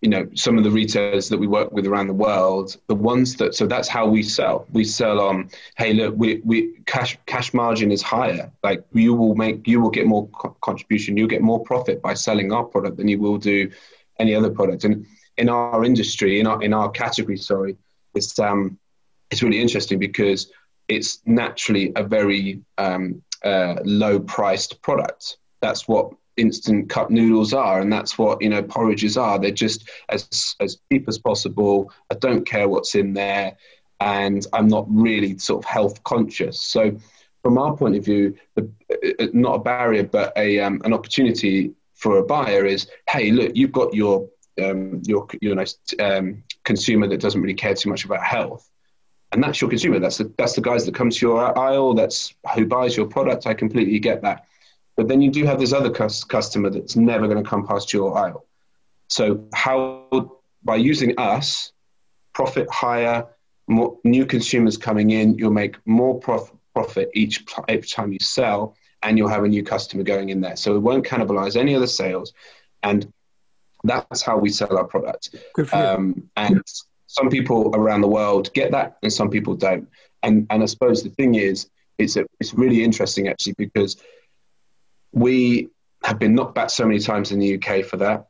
you know, some of the retailers that we work with around the world, the ones that so that's how we sell. We sell on, hey, look, we, we cash cash margin is higher. Like you will make, you will get more co- contribution, you'll get more profit by selling our product than you will do any other product. And in our industry, in our in our category, sorry, it's um it's really interesting because it's naturally a very um, uh, low priced product. That's what instant cup noodles are, and that's what you know porridges are. They're just as as cheap as possible. I don't care what's in there, and I'm not really sort of health conscious. So, from our point of view, the, uh, not a barrier, but a um, an opportunity for a buyer is, hey, look, you've got your um, your your nice um, consumer that doesn't really care too much about health, and that's your consumer. That's the that's the guys that come to your aisle. That's who buys your product. I completely get that. But then you do have this other customer that's never going to come past your aisle. So how by using us, profit higher, more new consumers coming in, you'll make more prof- profit each each time you sell, and you'll have a new customer going in there. So it won't cannibalize any other sales, and that's how we sell our product. Um, and some people around the world get that, and some people don't. And and I suppose the thing is, it's a, it's really interesting actually because we have been knocked back so many times in the UK for that.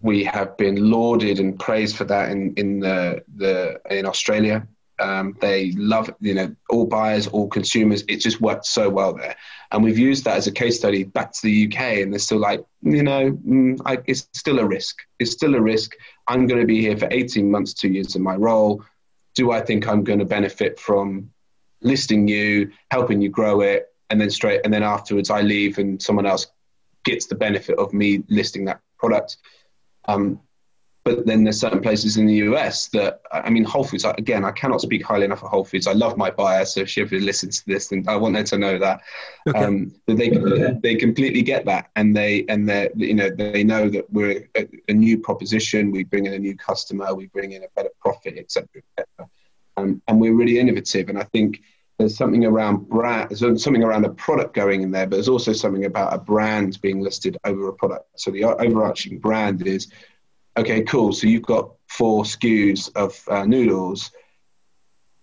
We have been lauded and praised for that in in the the in Australia. Um, they love, you know, all buyers, all consumers. It just worked so well there. And we've used that as a case study back to the UK, and they're still like, you know, mm, I, it's still a risk. It's still a risk. I'm going to be here for 18 months, two years in my role. Do I think I'm going to benefit from listing you, helping you grow it, and then straight and then afterwards I leave and someone else gets the benefit of me listing that product. Um, but then there's certain places in the US that I mean Whole Foods again I cannot speak highly enough of Whole Foods. I love my buyer so if she ever listens to this then I want them to know that okay. um, that they they completely get that and they and they you know they know that we're a, a, new proposition we bring in a new customer we bring in a better profit etc etc um, and we're really innovative and I think there's something around brand there's something around a product going in there but there's also something about a brand being listed over a product. So the overarching brand is okay, cool. So you've got four SKUs of uh, noodles.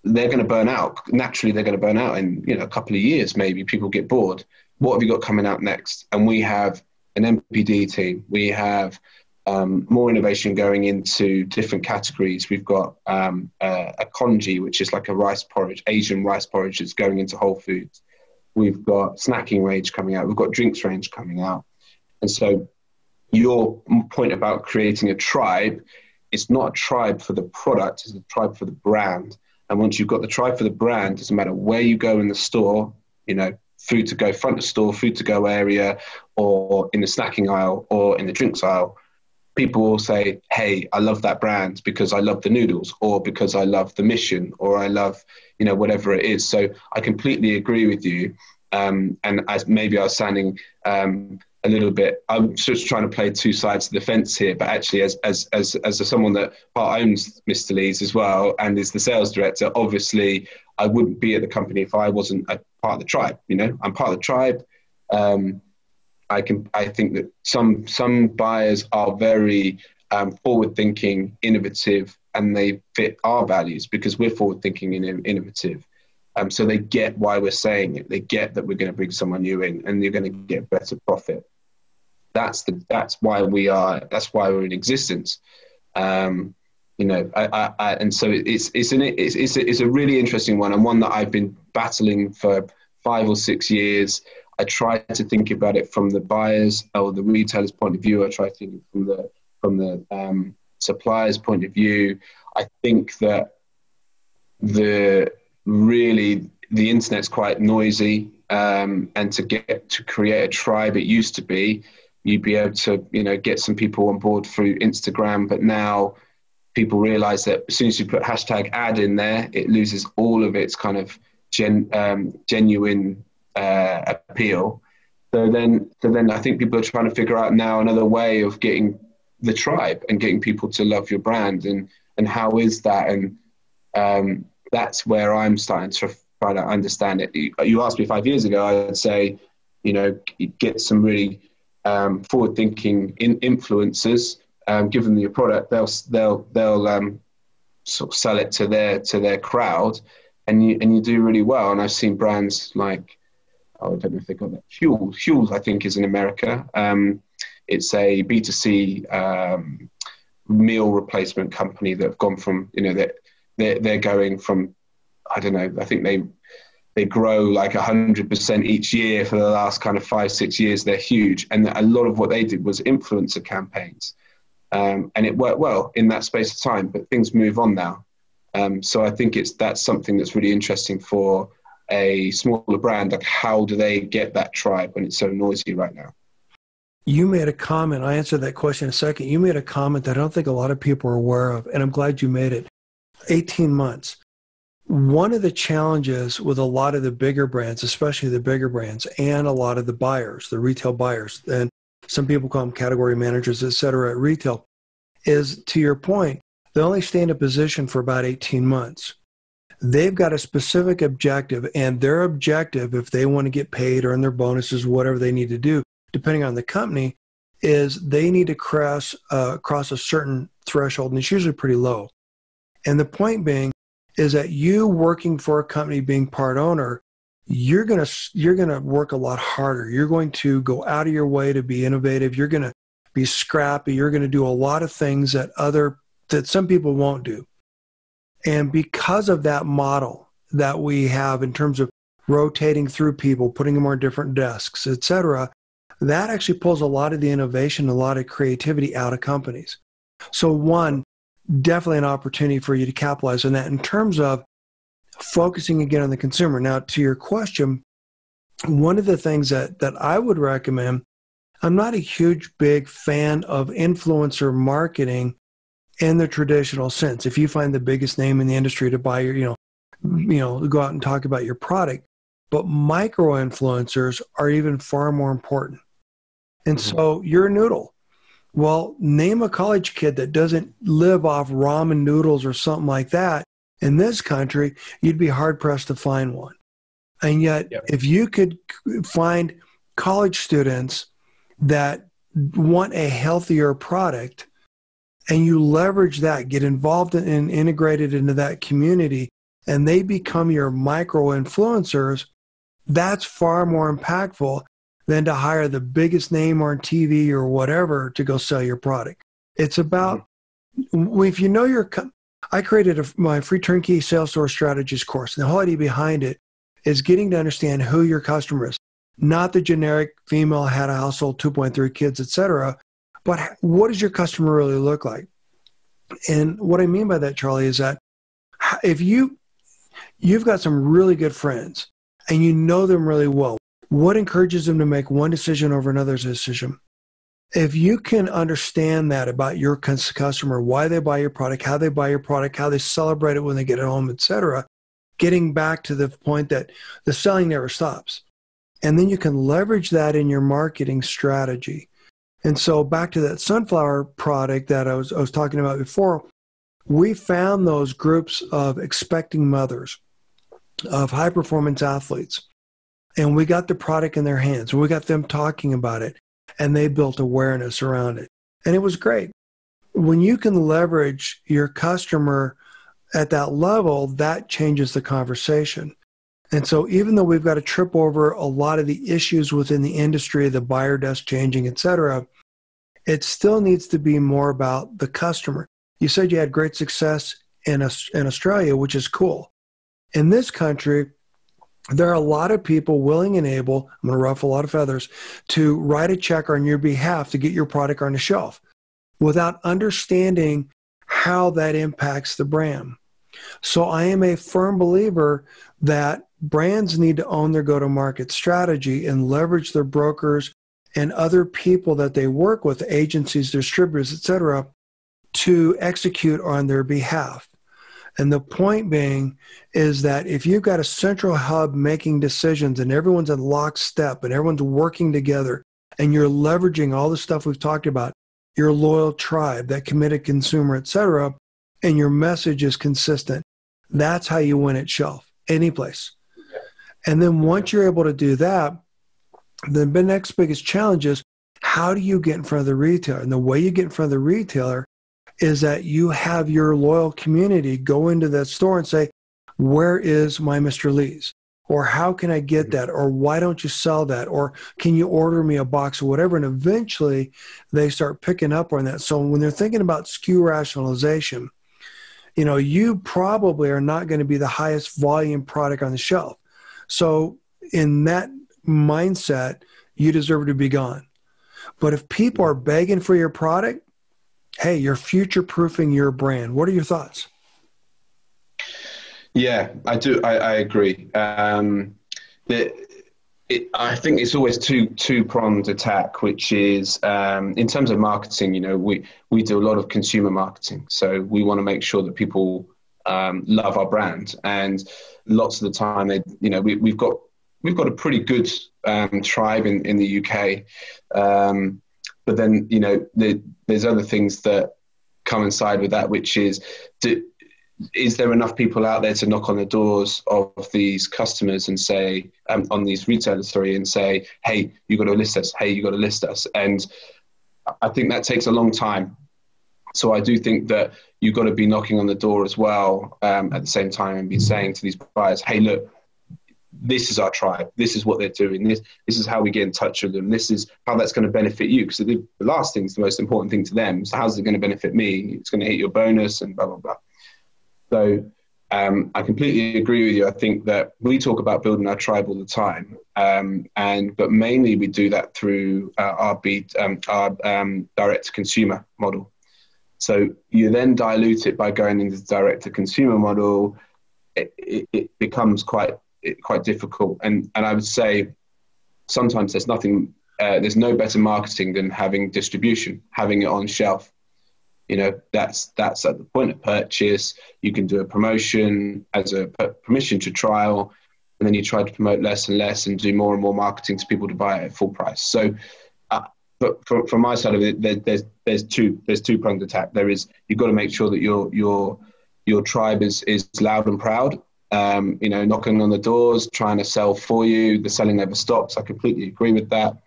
They're going to burn out. Naturally, they're going to burn out in you know a couple of years. Maybe people get bored. What have you got coming out next? And we have an NPD team. We have um, more innovation going into different categories. We've got um, a, a congee, which is like a rice porridge, Asian rice porridge that's going into Whole Foods. We've got snacking range coming out. We've got drinks range coming out. And so your point about creating a tribe, it's not a tribe for the product, it's a tribe for the brand. And once you've got the tribe for the brand, doesn't matter where you go in the store, you know, food to go front of store, food to go area, or in the snacking aisle or in the drinks aisle, people will say, Hey, I love that brand because I love the noodles or because I love the mission or I love, you know, whatever it is. So I completely agree with you. Um, and as maybe I was sounding um, a little bit. I'm just trying to play two sides of the fence here, but actually, as as as as someone that part owns Mr. Lee's as well and is the sales director, obviously, I wouldn't be at the company if I wasn't a part of the tribe. You know, I'm part of the tribe. Um, I can. I think that some some buyers are very um, forward-thinking, innovative, and they fit our values because we're forward-thinking and innovative. Um, so they get why we're saying it. They get that we're going to bring someone new in, and you're going to get better profit that's the that's why we are that's why we're in existence. Um, you know I, I, I, and so it's it's an it's it's a, it's a really interesting one and one that I've been battling for five or six years. I try to think about it from the buyers or the retailers point of view. I try to think from the from the um, suppliers point of view. I think that the really the internet's quite noisy um, and to get to create a tribe it used to be you'd be able to you know get some people on board through Instagram, but now people realize that as soon as you put hashtag ad in there, it loses all of its kind of gen, um, genuine uh, appeal. So then, so then I think people are trying to figure out now another way of getting the tribe and getting people to love your brand and and how is that and um, that's where I'm starting to try to understand it. You asked me five years ago, I'd say, you know, get some really um, forward-thinking in influencers. Um, give them your product, they'll they'll they'll um, sort of sell it to their to their crowd, and you and you do really well. And I've seen brands like oh, I don't know if they got that Huel. Huel, I think, is in America. Um, it's a B2C um, meal replacement company that have gone from you know they're, they're they're going from I don't know. I think they they grow like 100% each year for the last kind of five, six years. They're huge. And a lot of what they did was influencer campaigns. Um, and it worked well in that space of time, but things move on now. Um, so I think it's that's something that's really interesting for a smaller brand. Like, how do they get that tribe when it's so noisy right now? You made a comment. I answered that question in a second. You made a comment that I don't think a lot of people are aware of, and I'm glad you made it. 18 months one of the challenges with a lot of the bigger brands, especially the bigger brands, and a lot of the buyers, the retail buyers, and some people call them category managers, et cetera, at retail, is to your point, they only stay in a position for about 18 months. They've got a specific objective, and their objective, if they want to get paid, earn their bonuses, whatever they need to do, depending on the company, is they need to cross uh, cross a certain threshold, and it's usually pretty low. And the point being, is that you working for a company being part owner you're going to you're going to work a lot harder. You're going to go out of your way to be innovative. You're going to be scrappy. You're going to do a lot of things that other that some people won't do. And because of that model that we have in terms of rotating through people putting them on different desks etc that actually pulls a lot of the innovation a lot of creativity out of companies. So one definitely an opportunity for you to capitalize on that in terms of focusing again on the consumer. Now, to your question, one of the things that that I would recommend. I'm not a huge big fan of influencer marketing in the traditional sense. If you find the biggest name in the industry to buy your, you know, you know, go out and talk about your product, but micro influencers are even far more important. And mm-hmm. so you're a noodle. Well, name a college kid that doesn't live off ramen noodles or something like that. In this country, you'd be hard pressed to find one. And yet, yep. if you could find college students that want a healthier product and you leverage that, get involved in, and integrated into that community, and they become your micro influencers, that's far more impactful than to hire the biggest name on TV or whatever to go sell your product. It's about mm-hmm. if you know your. I created a, my free turnkey sales source strategies course, and the whole idea behind it is getting to understand who your customer is, not the generic female had a household, 2.3 kids, etc. But what does your customer really look like? And what I mean by that, Charlie, is that if you you've got some really good friends and you know them really well. What encourages them to make one decision over another decision? If you can understand that about your customer, why they buy your product, how they buy your product, how they celebrate it when they get it home, etc., getting back to the point that the selling never stops. And then you can leverage that in your marketing strategy. And so back to that sunflower product that I was, I was talking about before, we found those groups of expecting mothers of high performance athletes. And we got the product in their hands. We got them talking about it and they built awareness around it. And it was great. When you can leverage your customer at that level, that changes the conversation. And so even though we've got to trip over a lot of the issues within the industry, the buyer desk changing, et cetera, it still needs to be more about the customer. You said you had great success in, in Australia, which is cool in this country, there are a lot of people willing and able, I'm going to ruffle a lot of feathers, to write a check on your behalf to get your product on the shelf without understanding how that impacts the brand. So I am a firm believer that brands need to own their go to market strategy and leverage their brokers and other people that they work with, agencies, distributors, etc., to execute on their behalf. And the point being is that if you've got a central hub making decisions and everyone's in lockstep and everyone's working together and you're leveraging all the stuff we've talked about, your loyal tribe, that committed consumer, et cetera, and your message is consistent, that's how you win at shelf, any place. And then once you're able to do that, the next biggest challenge is how do you get in front of the retailer? And the way you get in front of the retailer is that you have your loyal community go into that store and say, Where is my Mr. Lee's? Or how can I get mm-hmm. that? Or why don't you sell that? Or can you order me a box or whatever? And eventually they start picking up on that. So when they're thinking about SKU rationalization, you know, you probably are not going to be the highest volume product on the shelf. So in that mindset, you deserve to be gone. But if people are begging for your product, hey, you're future proofing your brand. What are your thoughts? Yeah, I do. I, I agree. Um, the, it, I think it's always two two pronged attack, which is um, in terms of marketing. You know, we we do a lot of consumer marketing, so we want to make sure that people um, love our brand, and lots of the time, they you know we, we've got we've got a pretty good um, tribe in in the UK. Um, but then, you know, the, there's other things that coincide with that, which is, do, is there enough people out there to knock on the doors of these customers and say, um, on these retailers, sorry, and say, hey, you've got to list us. Hey, you've got to list us. And I think that takes a long time. So I do think that you've got to be knocking on the door as well um, at the same time and be saying to these buyers, hey, look, this is our tribe. This is what they're doing. This this is how we get in touch with them. This is how that's going to benefit you. Because the, the last thing is the most important thing to them. So how's it going to benefit me? It's going to hit your bonus and blah blah blah. So um, I completely agree with you. I think that we talk about building our tribe all the time, um, and but mainly we do that through uh, our beat, um, our um, direct to consumer model. So you then dilute it by going into the direct to consumer model. It, it, it becomes quite quite difficult. And and I would say sometimes there's nothing, uh, there's no better marketing than having distribution, having it on shelf. You know, that's that's at the point of purchase. You can do a promotion as a permission to trial, and then you try to promote less and less and do more and more marketing to people to buy it at full price. So, uh, but from, from my side of it, there, there's there's two there's two pronged attack. There is you've got to make sure that your your your tribe is is loud and proud, um, you know, knocking on the doors, trying to sell for you. The selling never stops. I completely agree with that.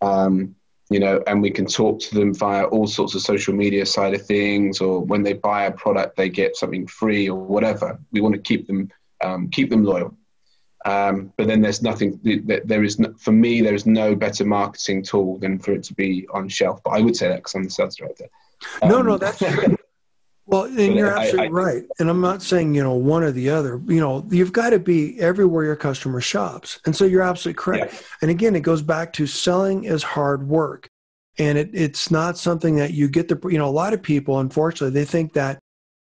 Um, you know, and we can talk to them via all sorts of social media side of things, or when they buy a product, they get something free or whatever. We want to keep them um, keep them loyal. Um, but then there's nothing. There is for me. There is no better marketing tool than for it to be on shelf. But I would say that because I'm the sales director. no, no, um, that's true. Well, and you're absolutely I, I, right. And I'm not saying, you know, one or the other. You know, you've got to be everywhere your customer shops. And so you're absolutely correct. Yeah. And again, it goes back to selling is hard work. And it, it's not something that you get the, you know, a lot of people, unfortunately, they think that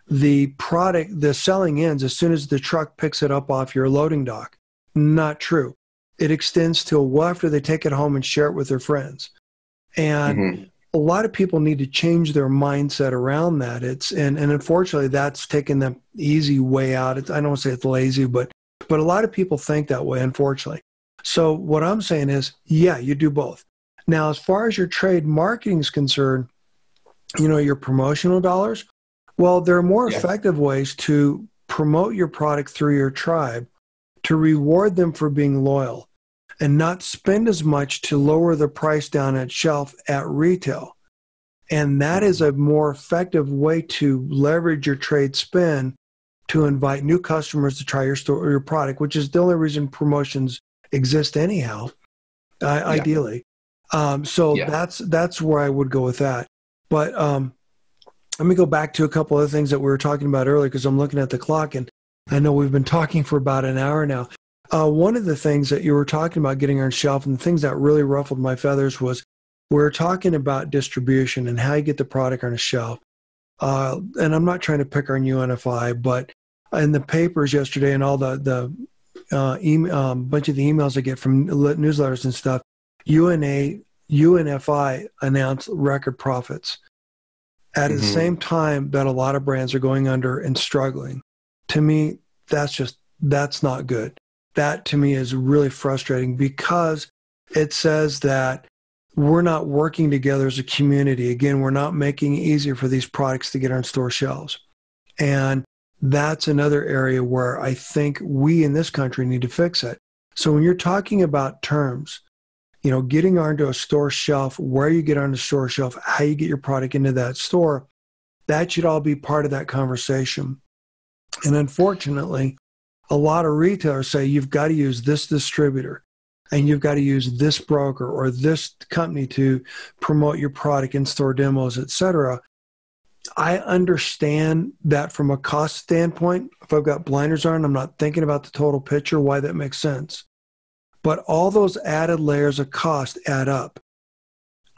the product, the selling ends as soon as the truck picks it up off your loading dock. Not true. It extends till well after they take it home and share it with their friends. And mm-hmm a lot of people need to change their mindset around that. It's and and unfortunately that's taken the easy way out. It's, I don't say it's lazy, but but a lot of people think that way, unfortunately. So what I'm saying is, yeah, you do both. Now, as far as your trade marketing is concerned, you know your promotional dollars. Well, there are more yeah. effective ways to promote your product through your tribe to reward them for being loyal and not spend as much to lower the price down at shelf at retail. And that is a more effective way to leverage your trade spend to invite new customers to try your store or your product, which is the only reason promotions exist anyhow, uh, yeah. ideally. Um, so yeah. that's that's where I would go with that. But um, let me go back to a couple of things that we were talking about earlier because I'm looking at the clock and I know we've been talking for about an hour now. Uh, one of the things that you were talking about getting on shelf and the things that really ruffled my feathers was we are talking about distribution and how you get the product on a shelf. Uh, and I'm not trying to pick on UNFI, but in the papers yesterday and all the the uh, email, um, bunch of the emails I get from newsletters and stuff, UNA UNFI announced record profits at mm-hmm. the same time that a lot of brands are going under and struggling. To me, that's just that's not good that to me is really frustrating because it says that we're not working together as a community. Again, we're not making it easier for these products to get on store shelves. And that's another area where I think we in this country need to fix it. So when you're talking about terms, you know, getting onto a store shelf, where you get on the store shelf, how you get your product into that store, that should all be part of that conversation. And unfortunately, a lot of retailers say you've got to use this distributor and you've got to use this broker or this company to promote your product in store demos etc i understand that from a cost standpoint. If i've got blinders on i'm not thinking about the total picture why that makes sense. But all those added layers of cost add up.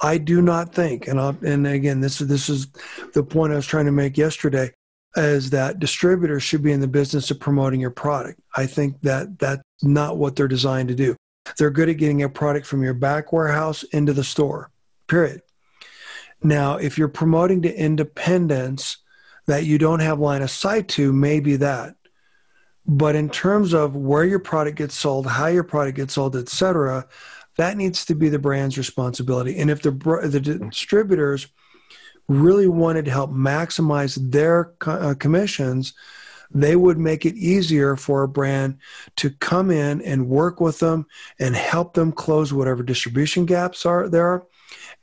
I do not think and, I'll, and again this is this is the point i was trying to make yesterday is that distributors should be in the business of promoting your product. I think that that's not what they're designed to do. They're good at getting a product from your back warehouse into the store, period. Now, if you're promoting to independents that you don't have line of sight to, maybe that. But in terms of where your product gets sold, how your product gets sold, et cetera, that needs to be the brand's responsibility. And if the, the distributors – really wanted to help maximize their uh, commissions, they would make it easier for a brand to come in and work with them and help them close whatever distribution gaps are there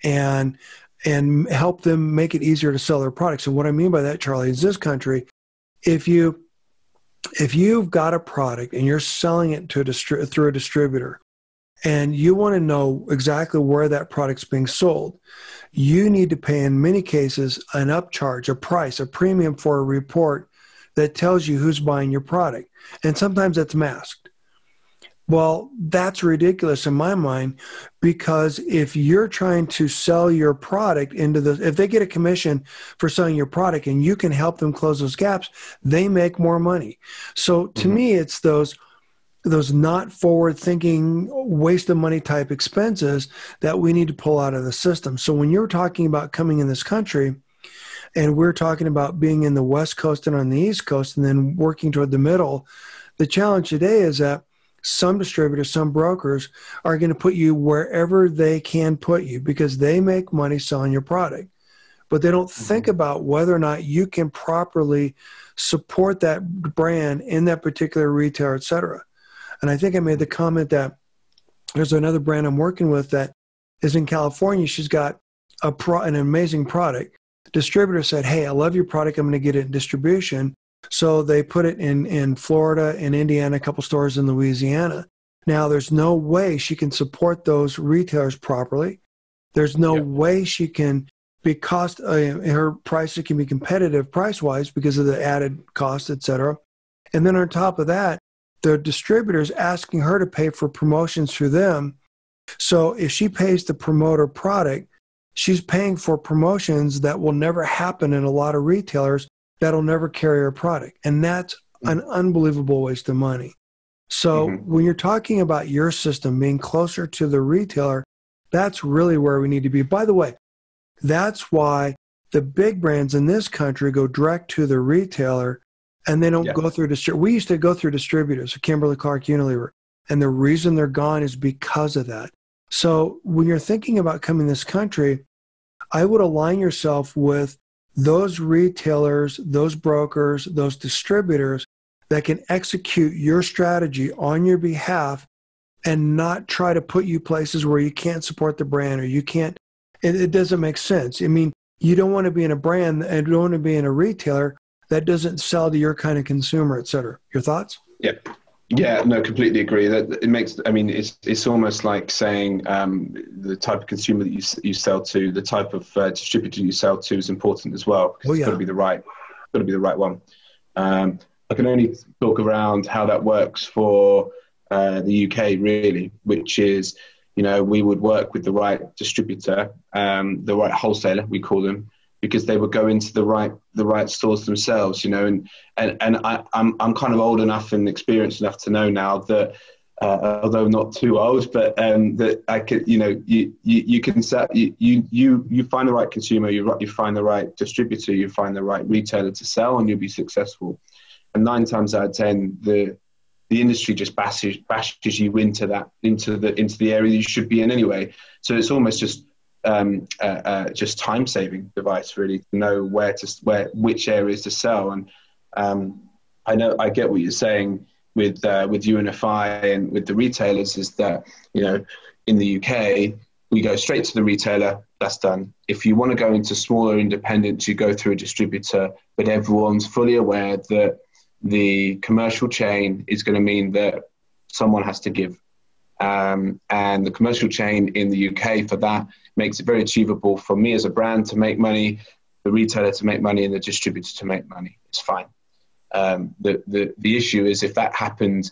and and help them make it easier to sell their products. And what I mean by that, Charlie, is this country, if you if you've got a product and you're selling it to a distri- through a distributor and you want to know exactly where that product's being sold, you need to pay, in many cases, an upcharge, a price, a premium for a report that tells you who's buying your product. And sometimes that's masked. Well, that's ridiculous in my mind because if you're trying to sell your product into the, if they get a commission for selling your product and you can help them close those gaps, they make more money. So to mm-hmm. me, it's those those not forward thinking waste of money type expenses that we need to pull out of the system so when you're talking about coming in this country and we're talking about being in the west coast and on the east coast and then working toward the middle the challenge today is that some distributors some brokers are going to put you wherever they can put you because they make money selling your product but they don't mm-hmm. think about whether or not you can properly support that brand in that particular retailer, et cetera. And I think I made the comment that there's another brand I'm working with that is in California. She's got a pro, an amazing product. The distributor said, "Hey, I love your product. I'm going to get it in distribution." So they put it in in Florida, in Indiana, a couple stores in Louisiana. Now, there's no way she can support those retailers properly. There's no yep. way she can be cost uh, her prices can be competitive price wise because of the added cost, et cetera. And then on top of that, the distributors asking her to pay for promotions through them. So if she pays the promoter product, she's paying for promotions that will never happen in a lot of retailers that'll never carry her product. And that's an unbelievable waste of money. So mm-hmm. when you're talking about your system being closer to the retailer, that's really where we need to be. By the way, that's why the big brands in this country go direct to the retailer and they don't yeah. go through distributors. We used to go through distributors, Kimberly Clark, Unilever, and the reason they're gone is because of that. So when you're thinking about coming this country, I would align yourself with those retailers, those brokers, those distributors that can execute your strategy on your behalf and not try to put you places where you can't support the brand or you can't it, it doesn't make sense. I mean, you don't want to be in a brand and you don't want to be in a retailer that doesn't sell to your kind of consumer, et cetera. Your thoughts? Yeah. Yeah, no, completely agree. That it makes. I mean, it's it's almost like saying um, the type of consumer that you you sell to, the type of uh, distributor you sell to is important as well. Oh, yeah. It's got to be the right, got to be the right one. Um, I can only talk around how that works for uh, the UK, really, which is you know, we would work with the right distributor, um, the right wholesaler, we call them, because they would go into the right the right stores themselves, you know, and and and I, I'm I'm kind of old enough and experienced enough to know now that. Uh, although not too old, but um, that I could, you know, you, you, you can set, you, you, you find the right consumer, you, you find the right distributor, you find the right retailer to sell, and you'll be successful. And nine times out of ten, the the industry just bashes, bashes you into that into the into the area you should be in anyway. So it's almost just um, uh, uh, just time saving device really to know where to where which areas to sell. And um, I know I get what you're saying with uh, with UNFI and with the retailers is that you know in the UK we go straight to the retailer. That's done. If you want to go into smaller independents, you go through a distributor, but everyone's fully aware that the commercial chain is going to mean that someone has to give. Um, and the commercial chain in the UK for that makes it very achievable for me as a brand to make money, the retailer to make money, and the distributor to make money. It's fine. Um, the, the, the issue is if that happened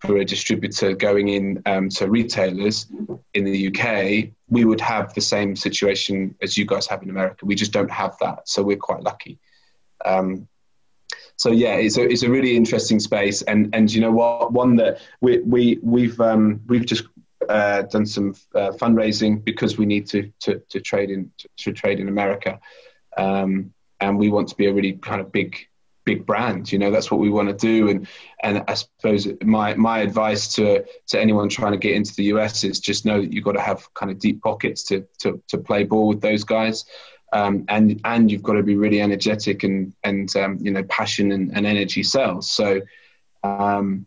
for a distributor going in um, to retailers in the UK, we would have the same situation as you guys have in America. We just don't have that, so we're quite lucky. Um, so yeah, it's a it's a really interesting space, and and you know what, one that we we we've um, we've just uh, done some uh, fundraising because we need to to, to trade in to, to, trade in America, um, and we want to be a really kind of big big brand. You know, that's what we want to do, and and I suppose my my advice to to anyone trying to get into the US is just know that you've got to have kind of deep pockets to to to play ball with those guys um, and and you've got to be really energetic and and um, you know passion and, and energy sells. So um,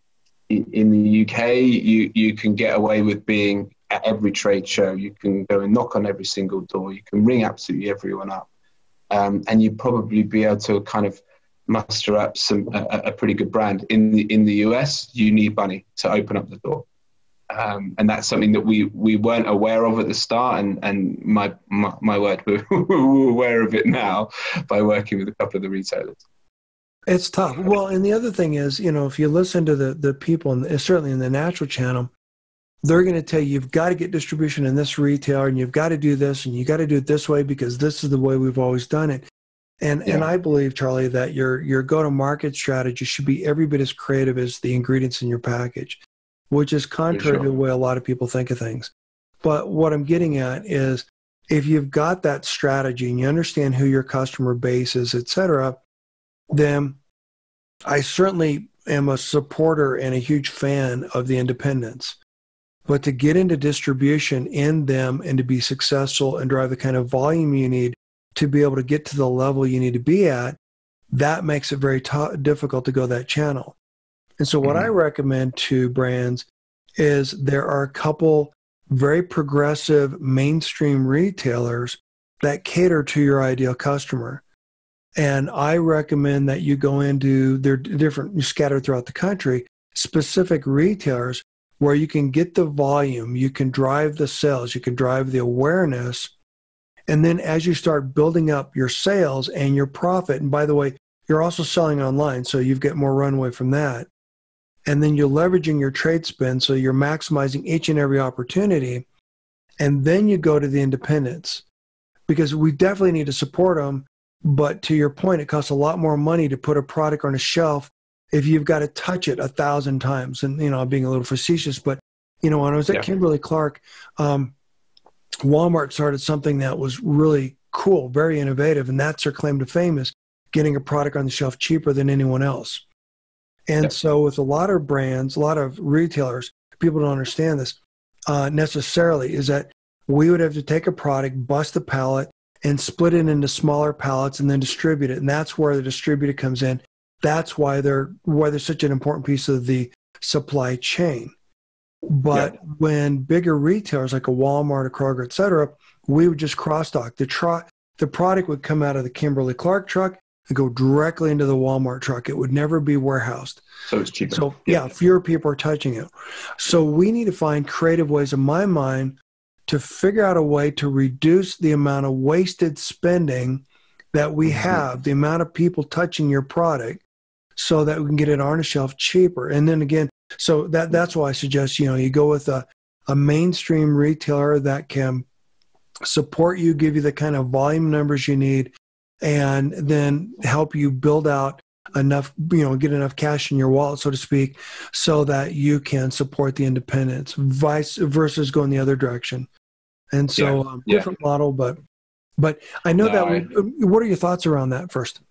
in, the UK, you you can get away with being at every trade show. You can go and knock on every single door. You can ring absolutely everyone up, um, and you probably be able to kind of muster up some a, a pretty good brand. In the in the US, you need money to open up the door. Um, and that's something that we, we weren't aware of at the start, and, and my, my, my word, we're, we're aware of it now by working with a couple of the retailers. It's tough. Well, and the other thing is, you know, if you listen to the, the people, and certainly in the natural channel, they're going to tell you you've got to get distribution in this retailer, and you've got to do this, and you've got to do it this way because this is the way we've always done it. And yeah. and I believe, Charlie, that your your go to market strategy should be every bit as creative as the ingredients in your package. Which is contrary sure. to the way a lot of people think of things. But what I'm getting at is if you've got that strategy and you understand who your customer base is, et cetera, then I certainly am a supporter and a huge fan of the independents. But to get into distribution in them and to be successful and drive the kind of volume you need to be able to get to the level you need to be at, that makes it very t- difficult to go that channel. And so, what mm-hmm. I recommend to brands is there are a couple very progressive mainstream retailers that cater to your ideal customer. And I recommend that you go into, they're different, scattered throughout the country, specific retailers where you can get the volume, you can drive the sales, you can drive the awareness. And then as you start building up your sales and your profit, and by the way, you're also selling online, so you've got more runway from that. And then you're leveraging your trade spend, so you're maximizing each and every opportunity. And then you go to the independents because we definitely need to support them. But to your point, it costs a lot more money to put a product on a shelf if you've got to touch it a thousand times. And, you know, I'm being a little facetious, but, you know, when I was at yeah. Kimberly Clark, um, Walmart started something that was really cool, very innovative. And that's their claim to fame is getting a product on the shelf cheaper than anyone else. And yep. so, with a lot of brands, a lot of retailers, people don't understand this uh, necessarily, is that we would have to take a product, bust the pallet, and split it into smaller pallets and then distribute it. And that's where the distributor comes in. That's why they're why they're such an important piece of the supply chain. But yep. when bigger retailers like a Walmart, a Kroger, et cetera, we would just cross dock. The, tr- the product would come out of the Kimberly Clark truck and go directly into the Walmart truck. It would never be warehoused. So it's cheaper. So yeah. yeah, fewer people are touching it. So we need to find creative ways, in my mind, to figure out a way to reduce the amount of wasted spending that we mm-hmm. have, the amount of people touching your product, so that we can get it on a shelf cheaper. And then again, so that that's why I suggest you know you go with a a mainstream retailer that can support you, give you the kind of volume numbers you need, and then help you build out enough, you know, get enough cash in your wallet, so to speak, so that you can support the independents, vice versus going the other direction. And so, yeah. Um, different yeah. model, but but I know no, that. I, what are your thoughts around that first?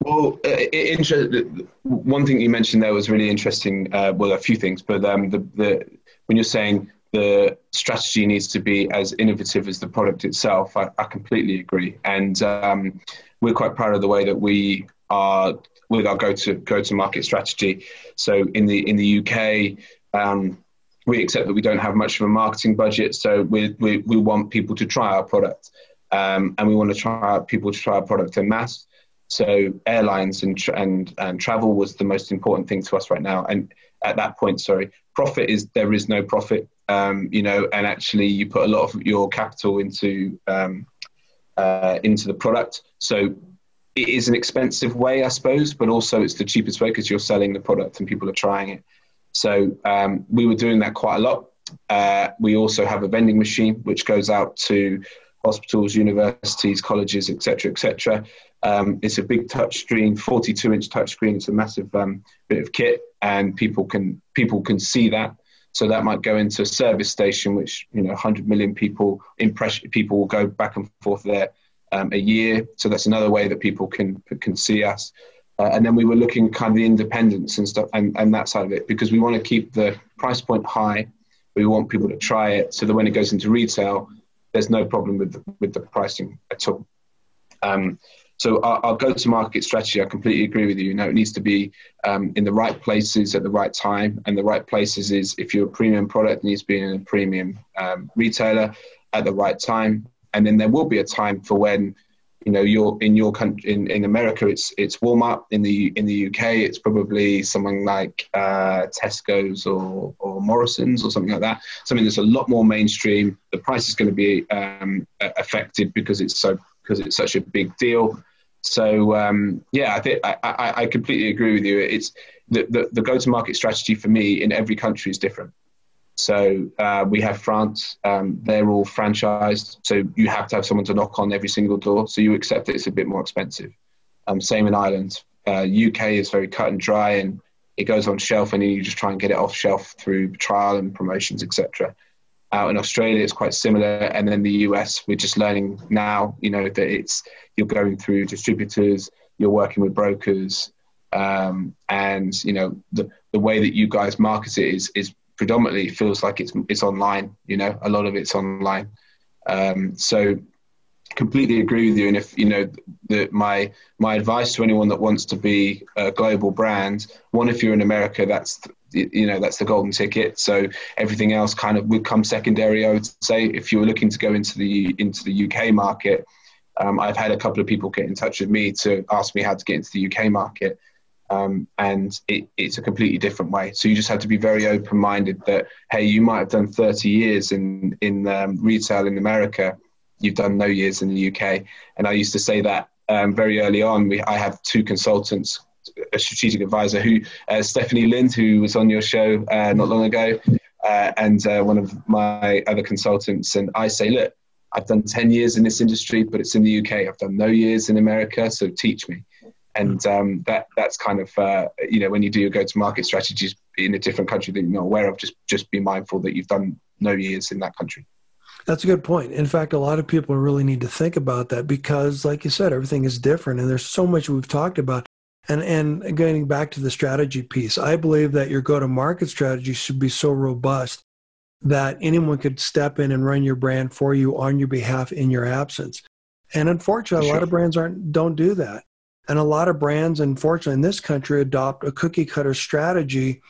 Well, it, one thing you mentioned there was really interesting. Uh, well, a few things, but um, the, the when you're saying the strategy needs to be as innovative as the product itself. I, I completely agree, and um, we're quite proud of the way that we are with our go to go to market strategy. So in the in the UK. Um, we accept that we don't have much of a marketing budget, so we, we, we want people to try our product. Um, and we want to try people to try our product in mass. So airlines and, and and travel was the most important thing to us right now. And at that point, sorry, profit is there is no profit um, you know, and actually you put a lot of your capital into um, uh, into the product. So it is an expensive way, I suppose, but also it's the cheapest way because you're selling the product and people are trying it. So um, we were doing that quite a lot. Uh, we also have a vending machine which goes out to hospitals, universities, colleges, etc., etc. Um, it's a big touch screen, 42 inch touch screen. It's a massive um, bit of kit, and people can people can see that so that might go into a service station, which you know 100 million people impress people will go back and forth there um, a year. So that's another way that people can can see us. Uh, and then we were looking kind of the independents and stuff and, and that side of it because we want to keep the price point high. We want people to try it so that when it goes into retail, there's no problem with the, with the pricing at all. Um, so our, our, go-to-market strategy, I completely agree with you. You know, it needs to be um, in the right places at the right time, and the right places is if you're a premium product, it needs to be in a premium um, retailer at the right time, and then there will be a time for when you know you're in your country in, in America it's it's Walmart. In the in the UK it's probably something like uh, Tesco's or or Morrison's or something like that. Something that's a lot more mainstream. The price is going to be um, affected because it's so because it's such a big deal so um, yeah, I think I, I, completely agree with you. It's the, the, the go-to-market strategy for me in every country is different. So uh, we have France; um, they're all franchised, so you have to have someone to knock on every single door. So you accept it; it's a bit more expensive. Um, same in Ireland. Uh, UK is very cut and dry, and it goes on shelf and you just try and get it off shelf through trial and promotions, etc. Out in Australia, it's quite similar, and then the US, we're just learning now. You know that it's you're going through distributors, you're working with brokers, um, and you know the the way that you guys market it is is predominantly feels like it's it's online. You know, a lot of it's online. Um, so completely agree with you. And if you know the, my my advice to anyone that wants to be a global brand, one, if you're in America, that's you know that's the golden ticket. So everything else kind of would come secondary. I would say if you were looking to go into the into the UK market, um, I've had a couple of people get in touch with me to ask me how to get into the UK market. Um, and it, it's a completely different way. So you just have to be very open-minded. That hey, you might have done 30 years in in um, retail in America, you've done no years in the UK. And I used to say that um, very early on. We, I have two consultants, a strategic advisor who, uh, Stephanie Lind, who was on your show uh, not long ago, uh, and one of my other consultants. And I say, look, I've done 10 years in this industry, but it's in the UK. I've done no years in America, so teach me. And um, that that's kind of uh, you know when you do your go-to-market strategies in a different country that you're not aware of, just just be mindful that you've done no years in that country. That's a good point. In fact, a lot of people really need to think about that because, like you said, everything is different, and there's so much we've talked about. And and getting back to the strategy piece, I believe that your go-to-market strategy should be so robust that anyone could step in and run your brand for you on your behalf in your absence. And unfortunately, sure. a lot of brands aren't don't do that. And a lot of brands, unfortunately, in this country, adopt a cookie cutter strategy,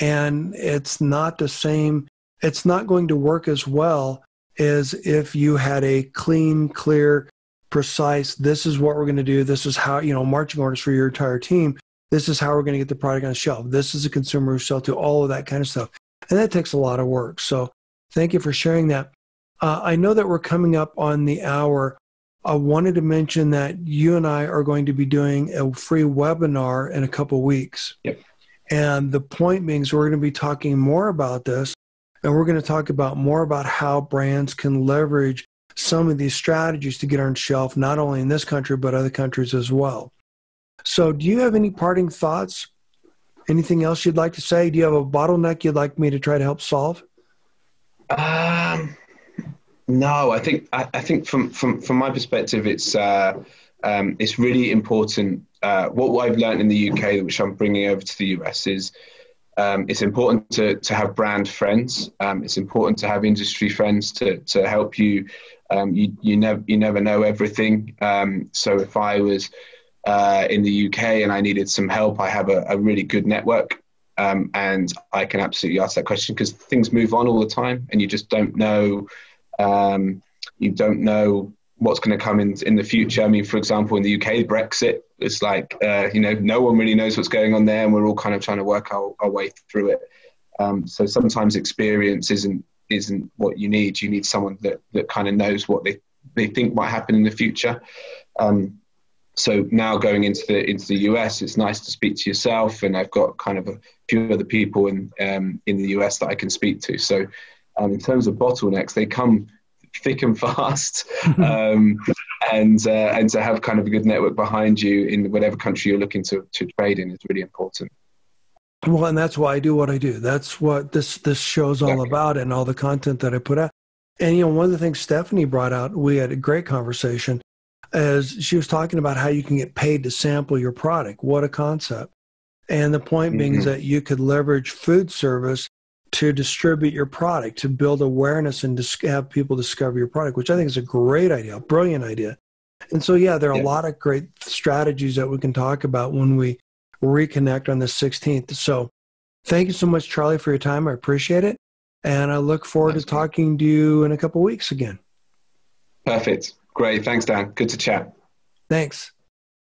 and it's not the same. It's not going to work as well as if you had a clean, clear, precise, this is what we're going to do, this is how, you know, marching orders for your entire team, this is how we're going to get the product on the shelf, this is a consumer who sell to, all of that kind of stuff. And that takes a lot of work. So thank you for sharing that. Uh, I know that we're coming up on the hour. I wanted to mention that you and I are going to be doing a free webinar in a couple weeks. Yep. And the point being is we're going to be talking more about this and we're going to talk about more about how brands can leverage some of these strategies to get on shelf, not only in this country, but other countries as well. So, do you have any parting thoughts? Anything else you'd like to say? Do you have a bottleneck you'd like me to try to help solve? Um, no, I think I, I think from, from from my perspective, it's uh, um, it's really important. Uh, what I've learned in the UK, which I'm bringing over to the US, is um, it's important to, to have brand friends. Um, it's important to have industry friends to, to help you. Um, you, you, never, you never know everything. Um, so if I was uh, in the UK and I needed some help, I have a, a really good network. Um, and I can absolutely ask that question because things move on all the time and you just don't know. Um, you don't know what's going to come in in the future. I mean, for example, in the UK, Brexit, it's like uh, you know no one really knows what's going on there, and we're all kind of trying to work our, our way through it. Um, so sometimes experience isn't isn't what you need. You need someone that that kind of knows what they they think might happen in the future. Um, so now going into the into the US, it's nice to speak to yourself, and I've got kind of a few other people in um, in the US that I can speak to. So um, in terms of bottlenecks, they come thick and fast, um, and uh, and to have kind of a good network behind you in whatever country you're looking to, to trade in is really important. Well, and that's why I do what I do. That's what this this show's all about, and all the content that I put out. And you know, one of the things Stephanie brought out, we had a great conversation, as she was talking about how you can get paid to sample your product. What a concept! And the point mm-hmm. being is mm-hmm. that you could leverage food service to distribute your product, to build awareness and to have people discover your product, which I think is a great idea, a brilliant idea. And so, yeah, there are yeah. a lot of great strategies that we can talk about when we reconnect on the 16th. So, thank you so much, Charlie, for your time. I appreciate it. And I look forward That's to talking to you in a couple weeks again. Perfect. Great. Thanks, Dan. Good to chat. Thanks.